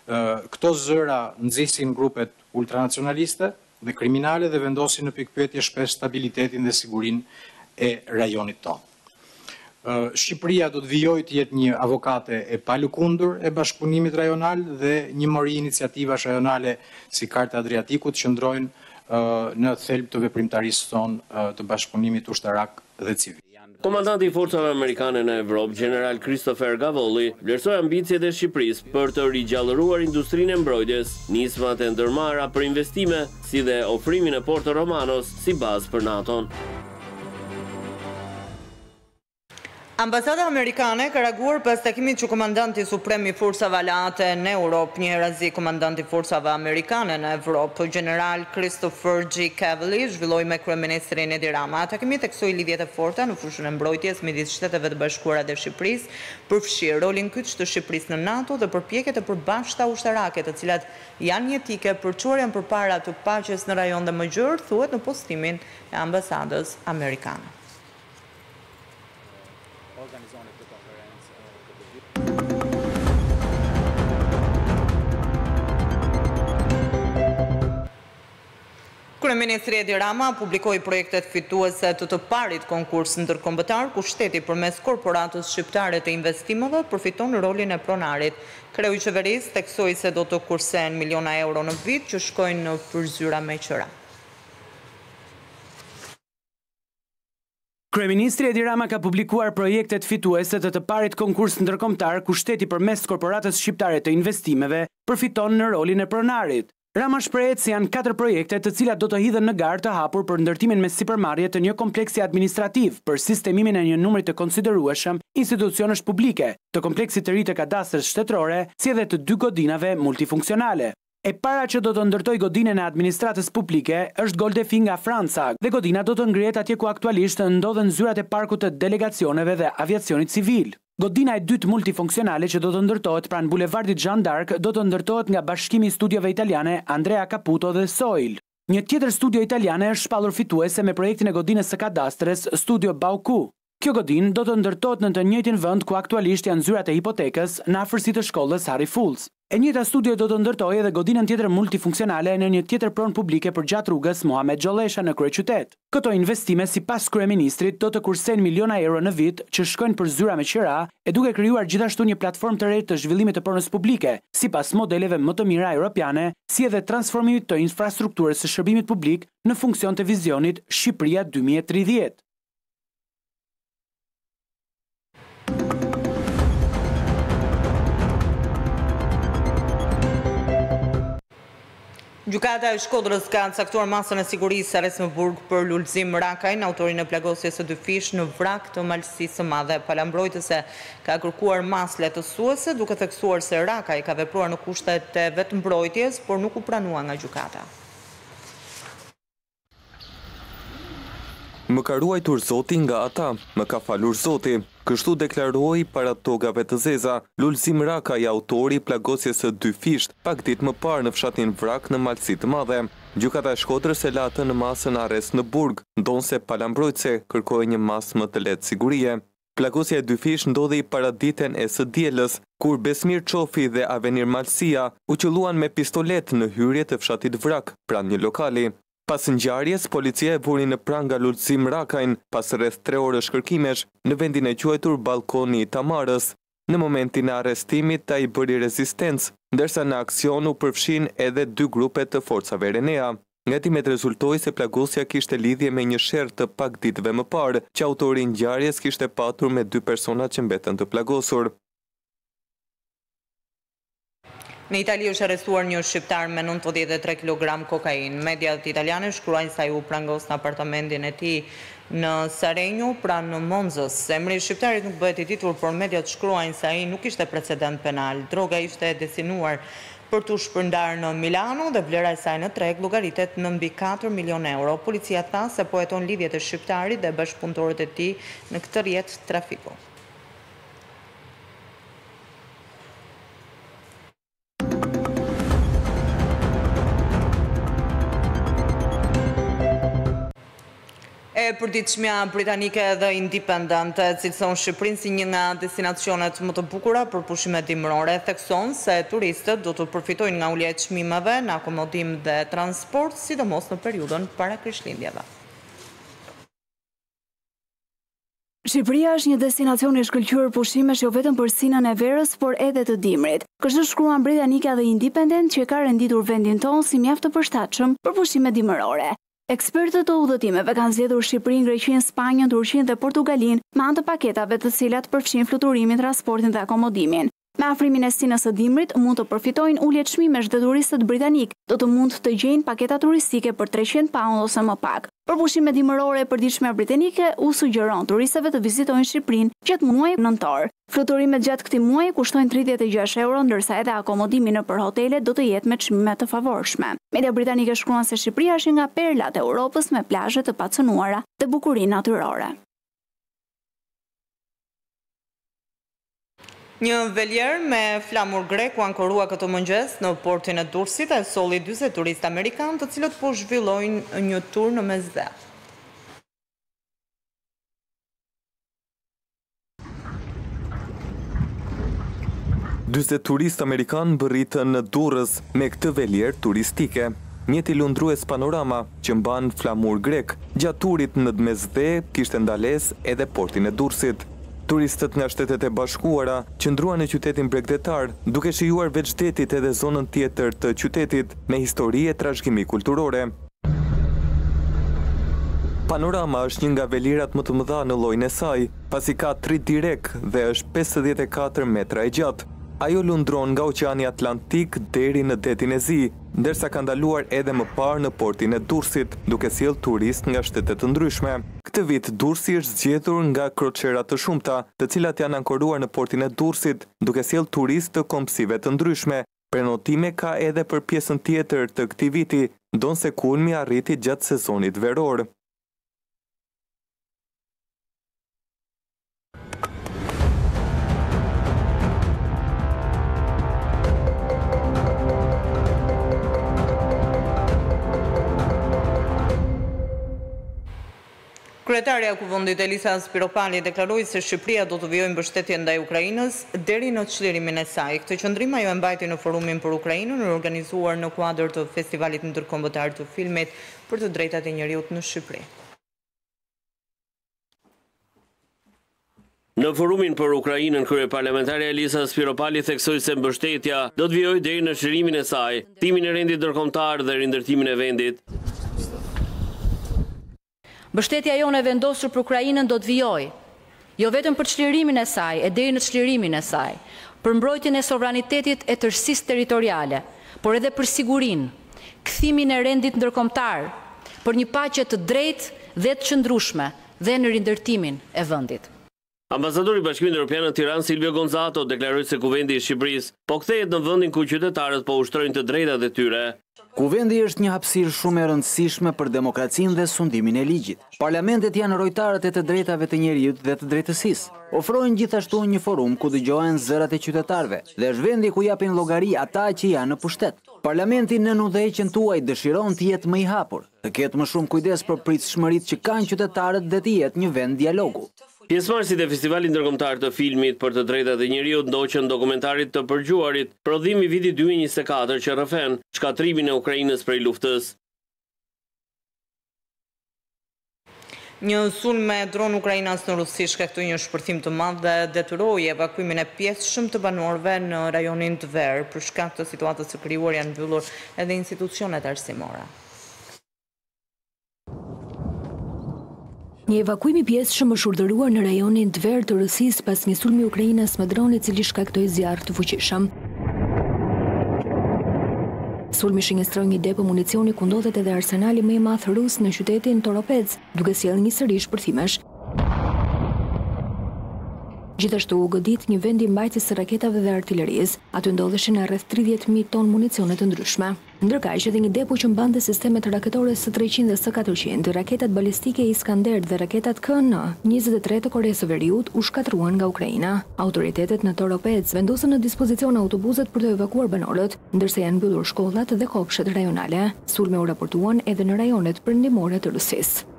Këto zëra nxisin grupet ultranacionaliste dhe kriminale dhe vendosin në pikëpyetje shpesh stabilitetin dhe sigurinë e rajonit tonë. Shqipëria do të vijojë të jetë një avokate e palëkundur e bashkëpunimit rajonal dhe një mori iniciativash rajonale si Karta e Adriatikut qëndrojnë në thelb të veprimtarisë tonë të bashkëpunimit ushtarak dhe civil. Komandanti i Forcave Amerikane në Evropë, Gjeneral Christopher Cavoli, vlerësoi ambiciet e Shqipërisë për të rigjallëruar industrinë e mbrojtjes, nismat e ndërmarra për investime, si dhe ofrimin e Porto Romanos si bazë për NATO-n. Ambasada amerikane ka reaguar pas takimit që Komandanti Suprem i Forcave Aleate në Europë, njëherazi Komandant i Forcave Amerikane në Evropë, Gjeneral Christopher G. Cavoli zhvilloi me kryeministrin Edi Rama. Takimi theksoi lidhjet e forta në fushën e mbrojtjes midis Shteteve të Bashkuara dhe Shqipërisë, përfshirë rolin kyç të Shqipërisë në NATO dhe përpjekjet e përbashkëta ushtarake, të cilat janë jetike për çuarjen përpara të paqes në rajon dhe më gjërë, thuhet në postimin e ambasadës amerikane. Kryeministri Edi Rama publikoi projektet fituese të të parit konkurs ndërkombëtar ku shteti përmes Korporatës Shqiptare të Investimeve përfiton rolin e pronarit. Kreu i qeverisë theksoi se do të kursehen miliona euro në vit që shkojnë për zyra me qira. Kryeministri Edi Rama ka publikuar projektet fituese të të parit konkurs ndërkombëtar ku shteti përmes Korporatës Shqiptare të Investimeve përfiton në rolin e pronarit. Rama shprehet se janë katër projekte të cilat do të hidhen në garë të hapur për ndërtimin me sipërmarrje të një kompleksi administrativ për sistemimin e një numri të konsiderueshëm institucionësh publike, të kompleksit të ri të Kadastrës Shtetërore, si edhe të dy godinave multifunksionale. E para që do të ndërtojë godinën e administratës publike është Coldefy nga Franca dhe godina do të ngrihet atje ku aktualisht ndodhen zyrat e parkut të delegacioneve dhe aviacionit civil. Godina e dytë multifunksionale që do të ndërtohet pranë bulevardit Jeanne d'Arc do të ndërtohet nga Bashkimi i Studiove Italiane Andrea Caputo dhe Soil. Një tjetër studio italiane është shpallur fituese me projektin e godinës së kadastrës Studio Baukuh. Kjo godinë do të ndërtohet në të njëjtin vend ku aktualisht janë zyrat e Hipotekës, në afërsi të shkollës Harry Fultz. E njëjta studio do të ndërtojë edhe godinën tjetër multifunksionale në një tjetër pronë publike përgjatë rrugës Muhamet Gjollesha në kryeqytet. Këto investime sipas kryeministrit do të kursejnë miliona euro në vit që shkojnë për zyra me qira e duke krijuar gjithashtu një platformë të re të zhvillimit të pronës publike sipas modeleve më të mira europiane si edhe transformimit të infrastrukturës së shërbimit publik në funksion të vizionit Shqipëria dy mijë e tridhjetë. Gjykata e Shkodrës ka caktuar masën e sigurisë arrest me burg për Lulzim Rakajn, autorin e plagosjes së dyfishtë në Vrakë të Malësisë së Madhe. Pala mbrojtëse ka kërkuar masë lehtësuese, duke theksuar se Rakaj ka vepruar në kushte të vetëmbrojtjes, por nuk u pranua nga gjykata. Më ka ruajtur Zoti nga ata, më ka falur Zoti, kështu deklaroi para togave të zeza, Lulzim Rakaj autori i plagosjes së dyfishtë pak ditë më parë në fshatin Vrakë në Malësi të Madhe. Gjykata e Shkodrës e la atë në masën arrest në burg, ndonëse pala mbrojtëse kërkoi një masë më të lehtë sigurie. Plagosja e dyfishtë ndodhi paraditen e së dielës, kur Besmir Çofi dhe Avenir Malsia u qëlluan me pistoletë në hyrje të fshatit Vrak, pranë një lokali. Pas ngjarjes, policia e vuri në pranga Lulzim Rakajn, pas rreth tre orësh kërkimesh, në vendin e quajtur Ballkoni i Tamarës. Në momentin e arrestimit ai bëri rezistencë, ndërsa në aksion u përfshinë edhe dy grupe të forcave RENEA. Nga hetimet rezultoi se plagosja kishte lidhje me një sherr të pak ditëve më parë, që autori i ngjarjes kishte patur me dy personat që mbetën të plagosur. Në Itali është arrestuar një shqiptar me nëntëdhjetë e tre kilogramë kokainë. Mediat italiane shkruajnë se ai u prangos në apartamentin e tij në Seregno, pranë Monzës. Emri i shqiptarit nuk bëhet i ditur, por mediat shkruajnë se ai nuk ishte precedent penal. Droga ishte e destinuar për t'u shpërndarë në Milano dhe vlera e saj në treg llogaritet në mbi katër milionë euro. Policia tha se po heton lidhjet e shqiptarit dhe bashkëpunëtorët e tij në këtë rrjet trafiku. E përditshmja britanike The Independent, cilëson Shqipërinë si një nga destinacionet më të bukura për pushime dimërore, thekson se turistët do të përfitojnë nga ulja e çmimeve në akomodim dhe transport, sidomos në periudhën para Krishtlindjeve. Shqipëria është një destinacion i shkëlqyer pushimesh jo vetëm për stinën e verës, por edhe të dimrit. Kështu shkruan britanika The Independent që e ka renditur vendin tonë si mjaft të përshtatshëm për pushimet dimërore. Ekspertë të udhëtimeve kanë zgjedhur Shqipërinë, Greqinë, Spanjën, Turqinë dhe Portugalinë me anë të paketave të cilat përfshijnë fluturimin, transportin dhe akomodimin. Me afrimin e stinës së dimrit, mund të përfitojnë ulje çmimesh dhe turistët britanikë do të mund të gjejnë paketa turistike për treqind paund ose më pak. Për pushime dimërore e përditshmja britanike u sugjeron turistëve të vizitojnë Shqipërinë gjatë muajit nëntor. Fluturimet gjatë këtij muaji kushtojnë tridhjetë e gjashtë euro, ndërsa edhe akomodimi nëpër hotele do të jetë me çmime të favorshme. Media britanike shkruan se Shqipëria është një nga perlat e Europës me plazhe të pacënuara dhe bukurinë natyrore. Një velier me flamur grek u ankorua këtë mëngjes në portin e Durrësit e solli dyzet turistë amerikanë të cilët po zhvillojnë një tur në Mesdhe. Dyzet turistë amerikanë mbërritën në Durrës me këtë velier turistike. Mjeti lundrues Panorama, që mban flamur grek, gjatë turit në Mesdhe kishte ndalesë edhe portin e Durrësit. Turistët nga Shtetet e Bashkuara qëndruan në qytetin bregdetar, duke shijuar veç detit edhe zonën tjetër të qytetit me histori e trashëgimi kulturore. Panorama është një nga velierat më të mëdha në llojin e saj, pasi ka tri direkë dhe është pesëdhjetë e katër metra e gjatë. Ajo lundron nga Oqeani Atlantik deri në Detin e Zi, ndërsa ka ndaluar edhe më parë në portin e Durrësit, duke sjellë turistë nga shtete të ndryshme. Këtë vit, Durrësi është zgjedhur nga kroçera të shumta, të cilat janë ankoruar në portin e Durrësit, duke sjellë turistë të kombësive të ndryshme. Prenotime ka edhe për pjesën tjetër të këtij viti, ndonëse kulmi arriti gjatë sezonit veror. Kryetarja e Kuvendit Elisa Spiropali deklaroi se Shqipëria do të vijojë mbështetje ndaj Ukrainës deri në çlirimin e saj. Këtë qëndrim ajo e mbajti në Forumin për Ukrainën organizuar në kuadër të Festivalit Ndërkombëtar të Filmit për të Drejtat e Njeriut në Shqipëri. Në forumin për Ukrainën, kryeparlamentarja Elisa Spiropali theksoi se mbështetja do të vijojë deri në çlirimin e saj, kthimin e rendit ndërkombëtar dhe rindërtimin e vendit. Mbështetja jonë e vendosur për Ukrainën do të vijojë, Jo vetëm për çlirimin e saj e deri në çlirimin e saj, për mbrojtjen e sovranitetit e tërësisë territoriale, por edhe për sigurinë, kthimin e rendit ndërkombëtar, për një paqe të drejtë dhe të qëndrueshme dhe në rindërtimin e vendit. Ambasadori i Bashkimit Europian në Tiranë, Silvio Gonzato, deklaroi se Kuvendi i Shqipërisë po kthehet në vendin ku qytetarët po ushtrojnë të drejtat e tyre. Kuvendi është një hapësirë shumë e rëndësishme për demokracinë dhe sundimin e ligjit. Parlamentet janë rojtarët e të drejtave të njeriut dhe të drejtësisë. Ofrojnë gjithashtu një forum ku dëgjohen zërat e qytetarëve dhe është vendi ku japin llogari ata që janë në pushtet. Parlamenti nën udhëheqjen tuaj dëshiron të jetë më i hapur. të ketë më shumë kujdes për pritshmëritë që kanë qytetarët dhe të jetë një vend dialogu. Pjesëmarrësit e Festivalit Ndërkombëtar të Filmit për të Drejtat e Njeriut ndoqën dokumentarin Të përgjuarit, prodhim i vitit dy mijë e njëzet e katër që rrëfen shkatërrimin e Ukrainës prej luftës. Një sulm me dron ukrainas në Rusi shkaktoi një shpërthim të madh dhe detyroi evakuimin e pjesshëm të banorëve në rajonin Tver. Për shkak të situatës së krijuar janë mbyllur edhe institucionet arsimore. Një evakuim i pjesshëm është urdhëruar në rajonin Tver të Rusisë pas një sulmi ukrainas me dron i cili shkaktoi zjarr të fuqishëm. Sulmi shënjestroi një depo municioni ku ndodhet edhe arsenali më i madh rus në qytetin Toropec, duke sjellë një seri shpërthimesh. Gjithashtu u godit një vend i mbajtjes së raketave dhe artilerisë. Aty ndodheshin rreth 30.000 ton municione të ndryshme. Ndërkaq, edhe një depo që mbante sistemet raketore S treqind dhe S katërqind, raketat balistike Iskander dhe raketat KN njëzet e tre të Koresë së Veriut u shkatërruan nga Ukraina. Autoritetet në Toropec vendosën në dispozicion autobusët për të evakuuar banorët, ndërsa janë mbyllur shkollat dhe kopshtet rajonale. Sulme u raportuan edhe në rajonet perëndimore të Rusisë.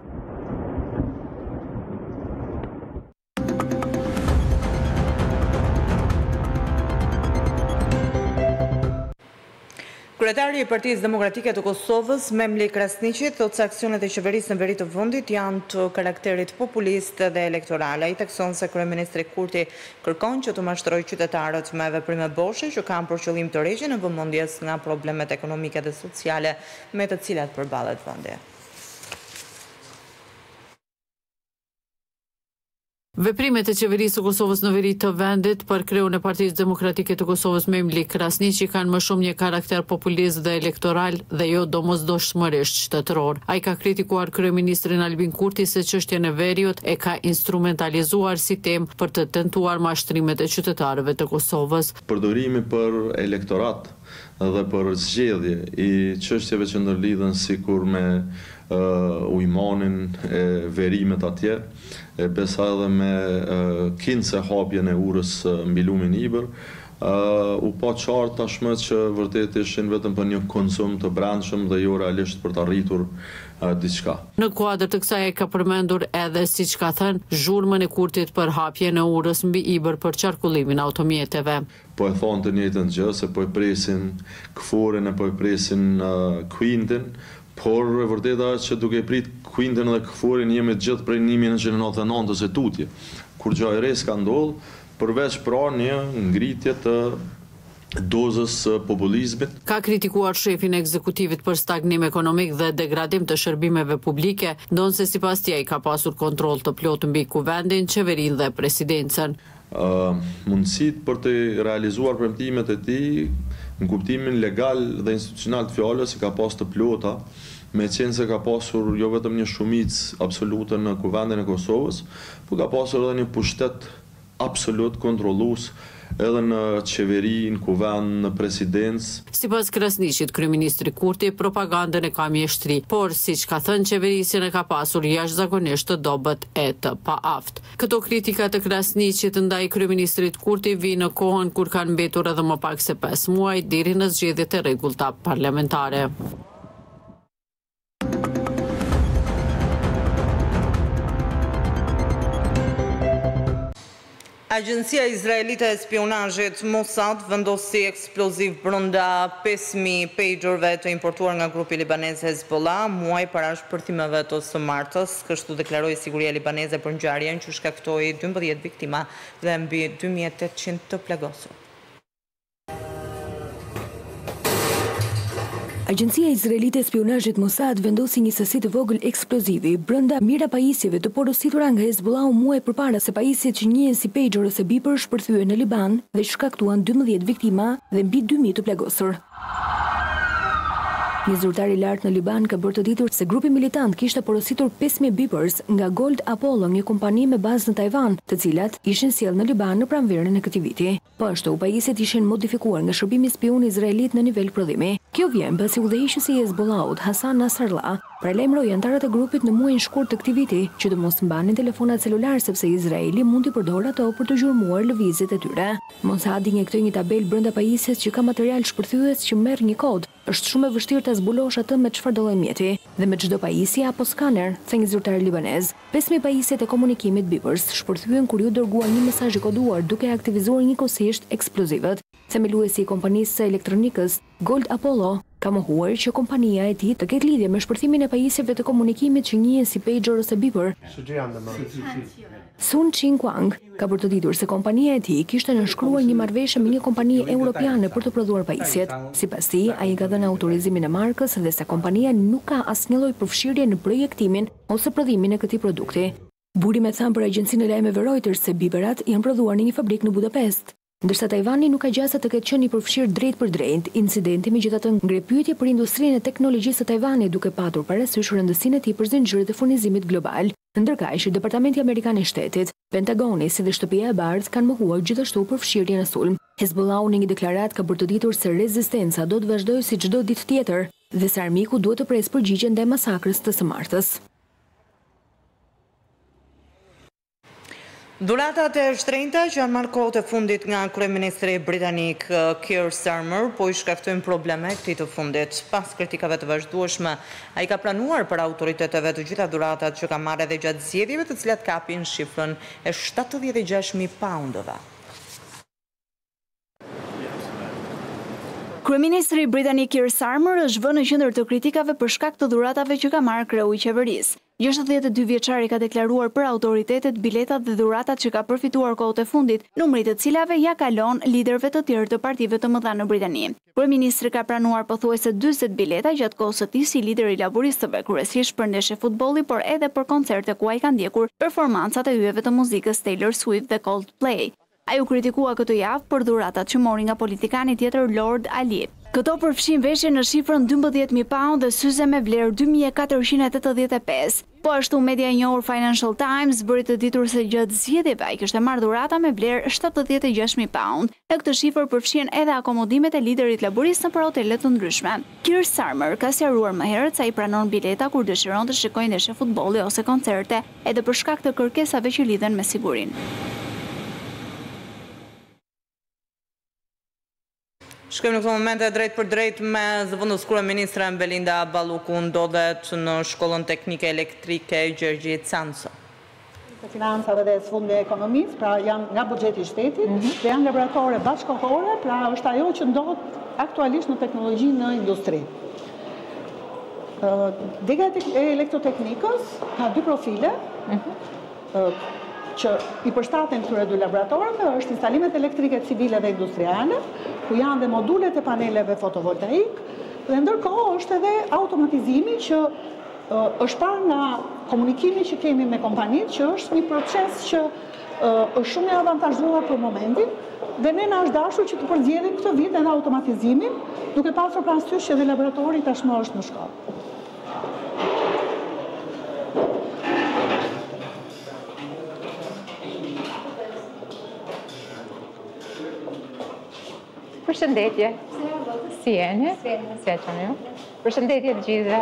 Kryetari i Partisë Demokratike të Kosovës, Memli Krasniqi, thotë se aksionet e qeverisë në veri të vendit janë të karakterit populist dhe elektoral. Ai thekson se kryeministri Kurti kërkon që të mashtrojë qytetarët me veprime boshe që kanë për qëllim tërheqjen e vëmendjes nga problemet ekonomike dhe sociale me të cilat përballet vendi. Veprimet e Qeverisë së Kosovës në veri të vendit, për kreun e Partisë Demokratike të Kosovës Memli Krasniqi kanë më shumë një karakter populist dhe elektoral dhe jo domosdoshmërisht shtetëror. Ai ka kritikuar kryeministrin Albin Kurti se çështjen e veriut e ka instrumentalizuar si temë për të tentuar mashtrimet e qytetarëve të Kosovës. Përdorimi për elektorat dhe për zgjedhje i çështjeve që ndërlidhen sikur me Ujmanin e veprimet atje e besa edhe me kinse hapjen e urës mbi lumin Ibër, u pa qartë tashmë që vërtet ishin vetëm për një konsum të brandshëm dhe jo realisht për të arritur diçka. Në kuadër të kësaj ai ka përmendur edhe siç ka thënë, zhurmën e Kurtit për hapjen e urës mbi Ibër për qarkullimin e automjeteve. Po e thotë të njëjtën gjë se po e presin KFOR-in e po e presin Quintin, por e vërteta është që duke prit Quintin dhe KFOR-in jemi të gjithë prej një mijë e nëntëqind e nëntëdhjetë e nëntës e tutje, kurrgjo e re s'ka ndodh, përveç pra një ngritje të dozës së populizmit. Ka kritikuar shefin e ekzekutivit për stagnim ekonomik dhe degradim të shërbimeve publike, ndonëse sipas tij ai ka pasur kontroll të plotë mbi Kuvendin, Qeverinë dhe Presidencën. mundësitë për të realizuar premtimet e tij në kuptimin legal dhe institucional të fjalës i ka pas të plota, meqenëse ka pasur jo vetëm një shumicë absolute në Kuvendin e Kosovës, po ka pasur edhe një pushtet absolut kontrollues edhe në Qeveri, në Kuvend, në Presidencë. Sipas Krasniqit, kryeministri Kurti propagandën e ka mjeshtri, por siç ka thënë qeverisjen e ka pasur jashtëzakonisht të dobët e të paaftë. Këto kritika të Krasniqit ndaj kryeministrit Kurti vijnë në kohën kur kanë mbetur edhe më pak se pesë muaj deri në zgjedhjet e rregullta parlamentare. Agjencia izraelite e spiunazhit Mossad vendosi eksploziv brenda pesë mijë pagerve të importuar nga grupi libanez Hezbollah, muaj para shpërthimeve të së martës. Kështu deklaroi siguria libaneze për ngjarjen që shkaktoi dymbëdhjetë viktima dhe mbi dy mijë e tetëqind të plagosur. Agjencia izraelite e spiunazhit Mossad vendosi një sasi të vogël eksplozivi brenda mijëra pajisjeve të porositura nga Hezbollahu muaj përpara se pajisjet që njihen si Pager ose Beeper shpërthyen në Liban dhe shkaktuan dymbëdhjetë viktima dhe mbi dy mijë të plagosur. Një zyrtar i lartë në Liban ka bërë të ditur se grupi militant kishte porositur pesë mijë beepers nga Gold Apollo, një kompani me bazë në Tajvan, të cilat ishin sjellë në Liban në pranverën e këtij viti. Po ashtu, pajisjet ishin modifikuar nga shërbimi spiun izraelit në nivel prodhimi. Kjo vjen pasi udhëheqësi i Hezbollahut, Hassan Nasrallah, paralajmëroi anëtarët e grupit në muajin shkurt të këtij viti që të mos mbanin telefonat celularë sepse Izraeli mund t'i përdorë ato për të gjurmuar lëvizjet e tyre. Mossadi injektoi një tabelë brenda pajisjes që ka material shpërthyes që merr një kod, është shumë e vështirë ta zbulosh atë me çfarëdo lloj mjeti, dhe me çdo pajisje apo skaner, tha një zyrtar libanez. Pesë mijë pajisjet e komunikimit beepers shpërthyen kur iu dërgua një mesazh i koduar duke aktivizuar njëkohësisht eksplozivët. Themeluesi i kompanisë së elektronikës, Gold Apollo ka mohuar që kompania e tij të ketë lidhje me shpërthimin e pajisjeve të komunikimit që njihen si pager ose beeper. Sun Ching Kuang ka bërë të ditur se kompania e tij kishte nënshkruar një marrëveshje me një kompani europiane për të prodhuar pajisjet. Sipas tij, ai ka dhënë autorizimin e markës dhe se kompania nuk ka asnjë lloj përfshirje në projektimin ose prodhimin e këtij produkti. Burimet thanë për agjencinë e lajmeve Reuters se beeperat janë prodhuar në një fabrikë në Budapest. Ndërsa Tajvani nuk ka gjasa të ketë qenë i përfshirë drejtpërdrejt, incidenti megjithatë ngre pyetje për industrinë e teknologjisë së Tajvanit duke patur parasysh rëndësinë e tij për zinxhirët e furnizimit global. Ndërkaq, Departamenti Amerikan i Shtetit, Pentagoni si dhe Shtëpia e Bardhë kanë mohuar gjithashtu përfshirje në sulm. Hezbollahu në një deklaratë ka bërë të ditur se rezistenca do të vazhdojë si çdo ditë tjetër dhe se armiku duhet të presë përgjigje ndaj masakrës të së martës. Dhuratat e shtrenjta që janë marrë kohët e fundit nga kryeministri britanik Keir Starmer po i shkaktojnë probleme këtij të fundit. Pas kritikave të vazhdueshme, ai ka pranuar para autoriteteve të gjitha dhuratat që ka marrë edhe gjatë zgjedhjeve të cilat kapin shifrën e shtatëdhjetë e gjashtë mijë paundëve. Kryeministri britanik Keir Starmer është vënë në qendër të kritikave për shkak të dhuratave që ka marrë kreu i qeverisë. Gjashtëdhjetë e dy vjeçari ka deklaruar për autoritetet biletat dhe dhuratat që ka përfituar kohët e fundit, numri i të cilave ia kalon liderëve të tjerë të partive të mëdha në Britani. Kryeministri ka pranuar pothuajse dyzet bileta gjatë kohës së tij si lider i laburistëve, kryesisht për ndeshje futbolli por edhe për koncerte ku ai ka ndjekur performancat e yjeve të muzikës Taylor Swift dhe Coldplay. Ai u kritikua këtë javë për dhuratat që mori nga politikani tjetër Lord Alli. Këto përfshijnë veshje në shifrën dymbëdhjetë mijë paund dhe syze me vlerë dy mijë e katërqind e tetëdhjetë e pesë. Po ashtu, media e njohur Financial Times bëri të ditur se gjatë zgjedhjeve ai kishte marrë dhurata me vlerë shtatëdhjetë e gjashtë mijë paund. Në këtë shifër përfshihen edhe akomodimet e liderit laburist nëpër hotele të ndryshme. Keir Starmer ka sqaruar më herët se ai pranon bileta kur dëshiron të shikojë ndeshje futbolli ose koncerte. edhe për shkak të kërkesave që lidhen me sigurinë. Shkojmë në këto momente drejtpërdrejt me zëvendëskryeministren Belinda Balluku ndodhet në Shkollën Teknike Elektrike Gjergji Canco. të Financave dhe së fundmi e Ekonomisë, pra janë nga buxheti i shtetit dhe janë laboratore bashkëkohore, pra është ajo që ndodh aktualisht në teknologji në industri. Dega e elektroteknikës ka dy profile që i përshtaten këtyre dy laboratoreve është instalimet elektrike civile dhe industriale, ku janë dhe modulet e paneleve fotovoltaik, dhe ndërkohë është edhe automatizimi që është parë nga komunikimi që kemi me kompanitë që është një proces që Është shumë e avantazhuar për momentin dhe ne na është dashur që të përzgjedhim këtë vit edhe automatizimin, duke pasur parasysh që edhe laboratori tashmë është në shkollë. Përshëndetje. Si jeni? Si jeni ju? Përshëndetje të gjithëve.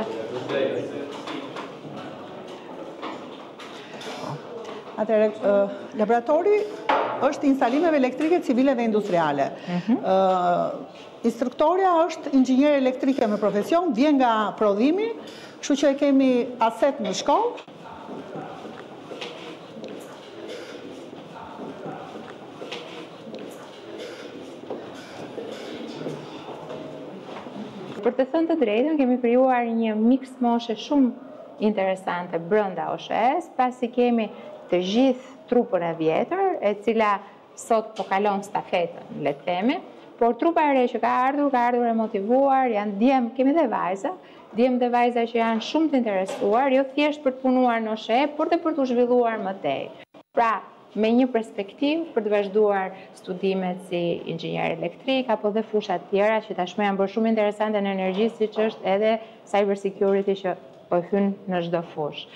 Atëherë, laboratori është i instalimeve elektrike civile dhe industriale. Mhm. Instruktorja është inxhiniere elektrike me profesion, vjen nga prodhimi, kështu që e kemi aset në shkollë. Për të thënë të drejtën, kemi krijuar një miks moshe shumë interesante brenda OSHES, pasi kemi të gjithë trupën e vjetër, e cila sot po kalon stafetën, le të themi, por trupa e re që ka ardhur, ka ardhur e motivuar, janë djem, kemi dhe vajza, djem dhe vajza që janë shumë të interesuar, jo thjesht për të punuar në OSHE, por dhe për t'u zhvilluar më tej. Pra, me një perspektivë për të vazhduar studimet si inxhinier elektrik apo dhe fusha të tjera që tashmë janë bërë shumë interesante në energji siç është edhe cyber security që po hyn në çdo fushë.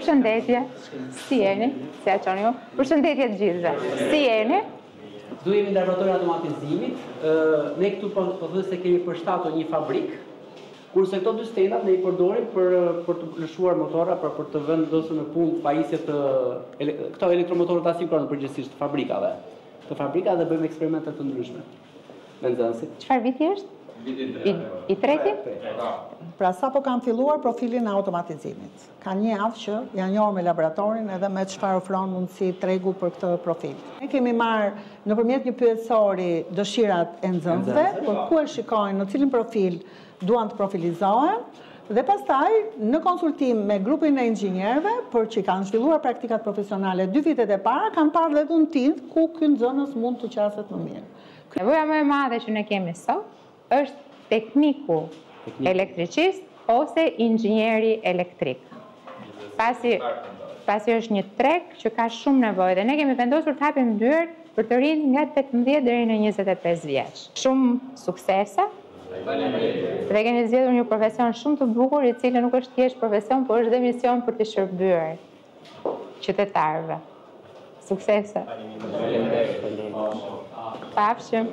Përshëndetje. Si jeni? Si ja çoni ju? Përshëndetje të gjithëve. Si jeni? Do jemi laboratori i automatizimit. Ne këtu po, po thonë se kemi përshtatur një fabrikë Kurse këto dy stendat ne i përdorim për për të lëshuar motorra, pra për të vendosur në punë pajisje të këto elektromotorët asinkron përgjithësisht të fabrikave. Të fabrikave dhe bëjmë eksperimente të ndryshme me nxënësit. Çfarë viti është? Viti i tretë. I treti? Pra sapo kanë filluar profilin e automatizimit. Ka një javë që janë njohur me laboratorin edhe me çfarë ofron mundësi tregu për këtë profil. Ne kemi marrë nëpërmjet një pyetësori dëshirat e nxënësve, por ku e shikojnë, në cilin profil duan të profilizohen dhe pastaj në konsultim me grupin e inxhinierëve, për që i kanë zhvilluar praktikat profesionale dy vitet e para, kanë parë dhe dhuntinë ku ky nxënës mund të qaset më mirë. Nevoja më e madhe që ne kemi sot Është tekniku elektricist ose inxhinieri elektrik. Pasi pasi është një treg që ka shumë nevojë dhe ne kemi vendosur të hapim dyert për të rinjtë nga tetëmbëdhjetë deri në njëzet e pesë vjeç. Shumë suksese. Faleminderit. Dhe keni zgjedhur një profesion shumë të bukur, i cili nuk është thjesht profesion, por është dhe mision për t'i shërbyer. qytetarëve. Suksese. Faleminderit. Pafshim.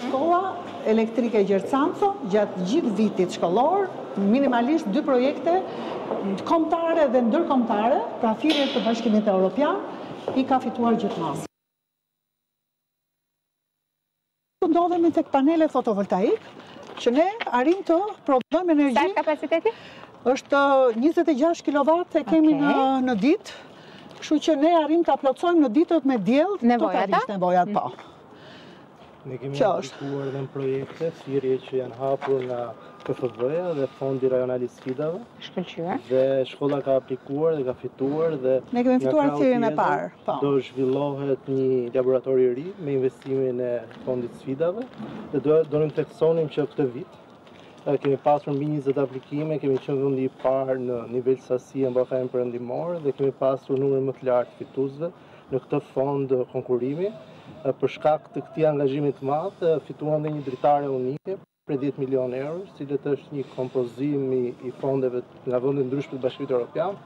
Shkolla Elektrike Gjergj Canco gjatë gjithë vitit shkollor minimalisht dy projekte kombëtare dhe ndërkombëtare, pra thirrje të Bashkimit Evropian, i ka fituar gjithnjë. Këtu ndodhemi tek panelet fotovoltaike që ne arrijmë të prodhojmë energji. Sa është kapaciteti? Është 26 kilowatt e kemi në në ditë. Kështu që ne arrijmë ta plotësojmë në ditët me diell totalisht nevojat, po. Ne kemi aplikuar edhe në projekte thirrje që janë hapur nga KfW-ja dhe Fondi Rajonal i Sfidave. Shkëlqyer. Dhe shkolla ka aplikuar dhe ka fituar dhe Ne kemi fituar thirrjen e parë. Po. Do zhvillohet një laborator i ri me investimin e Fondit të Sfidave dhe do do të theksonim që këtë vit kemi pasur mbi 20 aplikime, kemi qenë vendi i parë në nivel sasie në Ballkanin Perëndimor dhe kemi pasur numrin më të lartë të fituesve. në këtë fond konkurrimi. Për shkak të këtij angazhimi të madh, fituan dhe një dritare unike prej 10 milionë euro, i cili është një kompozim i, i fondeve nga vende të ndryshme të Bashkimit Evropian,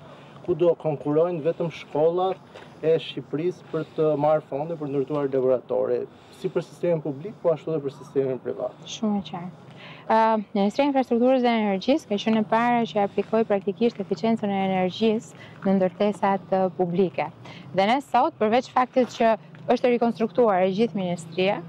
ku do konkurrojnë vetëm shkollat e Shqipërisë për të marrë fonde për të ndërtuar laboratore. si për sistemin publik, po ashtu dhe për sistemin privat. Shumë e qartë. Ministria e Infrastrukturës dhe Energjisë ka qenë e para që aplikoi praktikisht eficiencën e energjisë në ndërtesat publike. Dhe ne sot, përveç faktit që është e rikonstruktuar e gjithë ministria,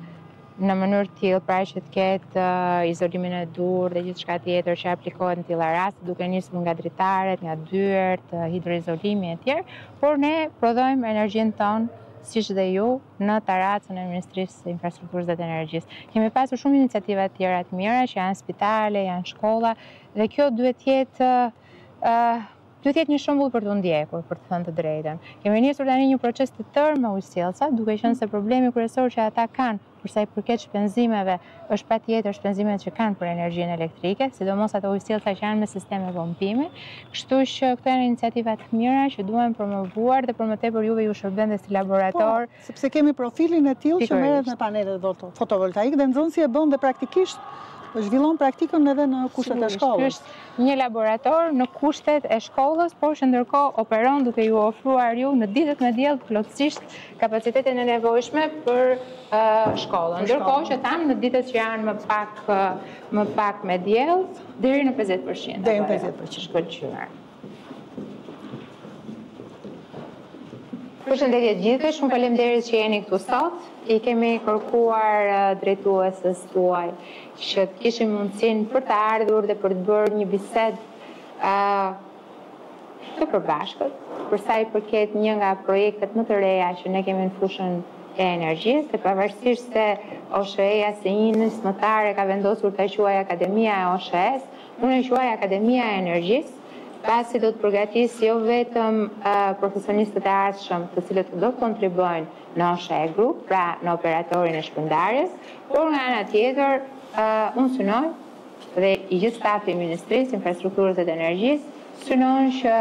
në mënyrë të tillë, pra që të ketë uh, izolimin e duhur dhe gjithçka tjetër që aplikohet në të tilla raste, duke nisur nga dritaret, nga dyert, uh, hidroizolimi etj. Por ne prodhojmë energjinë tonë siç dhe ju në tarracën e Ministrisë së Infrastrukturës dhe të Energjisë. Kemi pasur shumë iniciativa të tjera të mira që janë spitale, janë shkolla dhe kjo duhet të jetë duhet të jetë një shembull për t'u ndjekur, për të thënë të drejtën. Kemi nisur tani një proces të tërë me ujësjellësa, duke qenë se problemi kryesor që ata kanë për sa i përket shpenzimeve është patjetër shpenzimet që kanë për energjinë elektrike, sidomos ato ujësjellësa që janë me sisteme pompimi, kështu që këto janë iniciativa të mira që duhen promovuar dhe për më tepër juve ju shërben dhe si laborator. Po, sepse kemi profilin e tillë që merret me panelet fotovoltaik dhe nxënësi e bën dhe praktikisht zhvillon praktikën edhe në kushtet e shkollës. Është një laborator në kushtet e shkollës, por që ndërkohë operon duke ju ofruar ju në ditët me diell plotësisht kapacitetin e nevojshme për shkollën. Ndërkohë që thamë në ditët që janë më pak me diell deri në 50%. Deri në 50% shkëlqyer. Përshëndetje të gjithëve, shumë faleminderit që jeni këtu sot. I kemi kërkuar drejtueses tuaj që të kishim mundësinë për të ardhur dhe për të bërë një bisedë të përbashkët, për sa i përket një nga projektet më të reja që ne kemi në fushën e energjisë, dhe pavarësisht se OSHE-ja si një nismëtare ka vendosur ta quajë Akademia e OSHE-së, unë e quaj Akademia e Energjisë, pasi do të përgatisë jo vetëm profesionistët e ardhshëm të cilët do të kontribuojnë në OSHE Group, pra në operatorin e shpërndarjes, por nga ana tjetër unë synoj dhe i gjithë stafi i Ministrisë së Infrastrukturës dhe të Energjisë synojnë që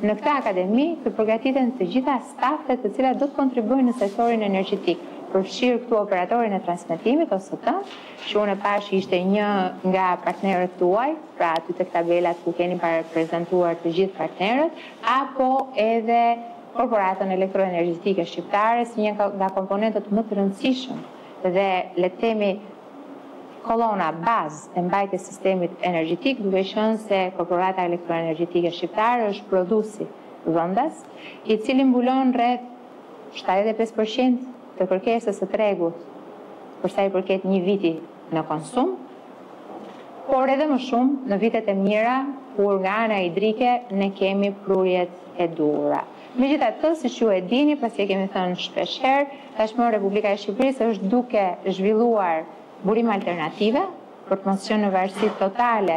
në këtë akademi të përgatiten të gjitha stafet të cilat do të kontribuojnë në sektorin energjetik, përfshirë këtu operatorin e transmetimit, OST, që unë e pashë që ishte një nga partnerët tuaj, pra aty tek tabelat ku keni prezantuar të gjithë partnerët, apo edhe Korporatën Elektroenergjetike Shqiptare si një nga komponentët më të rëndësishëm dhe le të themi Kolona bazë e mbajtjes së sistemit energjetik, duke qenë se Korporata Elektroenergjetike Shqiptare është prodhuesi vendas, i cili mbulon rreth shtatëdhjetë e pesë për qind të kërkesës së tregut për sa i përket një viti në konsum, por edhe më shumë në vitet e mira kur nga ana hidrike ne kemi prurjet e duhura. Megjithatë, siç ju e dini, pasi e kemi thënë shpeshherë, tashmë Republika e Shqipërisë është duke zhvilluar burime alternative për të mos qenë në varësi totale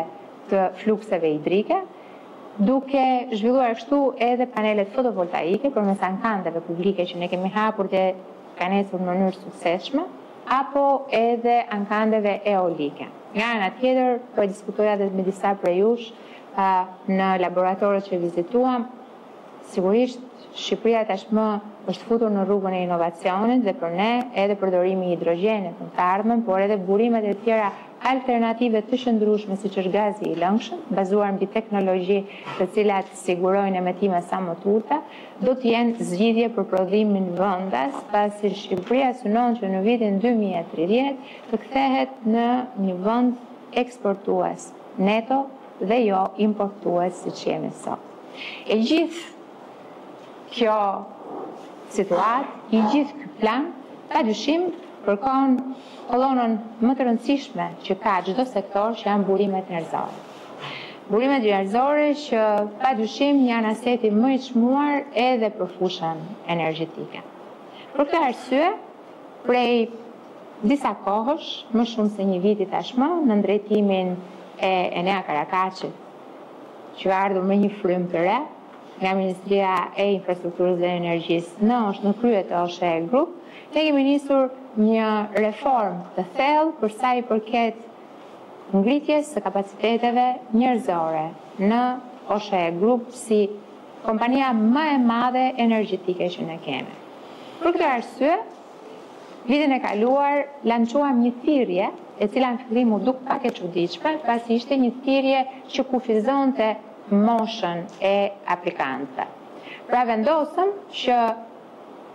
të flukseve hidrike, duke zhvilluar kështu edhe panelet fotovoltaike përmes ankandeve publike që ne kemi hapur dhe kanë ecur në mënyrë të suksesshme, apo edhe ankandeve eolike. Nga ana tjetër, po e diskutoja edhe me disa prej jush në laboratorët që vizituam, Sigurisht, Shqipëria tashmë është futur në rrugën e inovacionit dhe për ne edhe përdorimi i hidrogjenit në të ardhmen, por edhe burimet e tjera alternative të qëndrueshme siç është gazi i lëngshëm, bazuar mbi teknologji të cilat sigurojnë emetime sa më të ulëta, do të jenë zgjidhje për prodhimin vendas, pasi Shqipëria synon që në vitin dy mijë e tridhjetë të kthehet në një vend eksportues neto dhe jo importues siç jemi sot. E gjithë kjo situatë, i gjithë ky plan, pa dyshim kërkon kolonën më të rëndësishme që ka çdo sektor që janë burimet njerëzore. Burimet njerëzore që pa dyshim janë aseti më i çmuar edhe për fushën energjetike. Për këtë arsye, prej disa kohësh, më shumë se një viti tashmë, nën drejtimin e Enea Karakaçit, që ka ardhur me një frymë të re nga Ministria e Infrastrukturës dhe Energjisë dhe është në krye të OSHE Group, ne kemi nisur një reformë të thellë për sa i përket ngritjes së kapaciteteve njerëzore në OSHE Group si kompania më e madhe energjetike që ne kemi. Për këtë arsye, Vitin e kaluar lançuam një thirrje, e cila në fillim u duk pak e çuditshme, pasi ishte një thirrje që kufizonte moshën e aplikantëve. Pra vendosëm që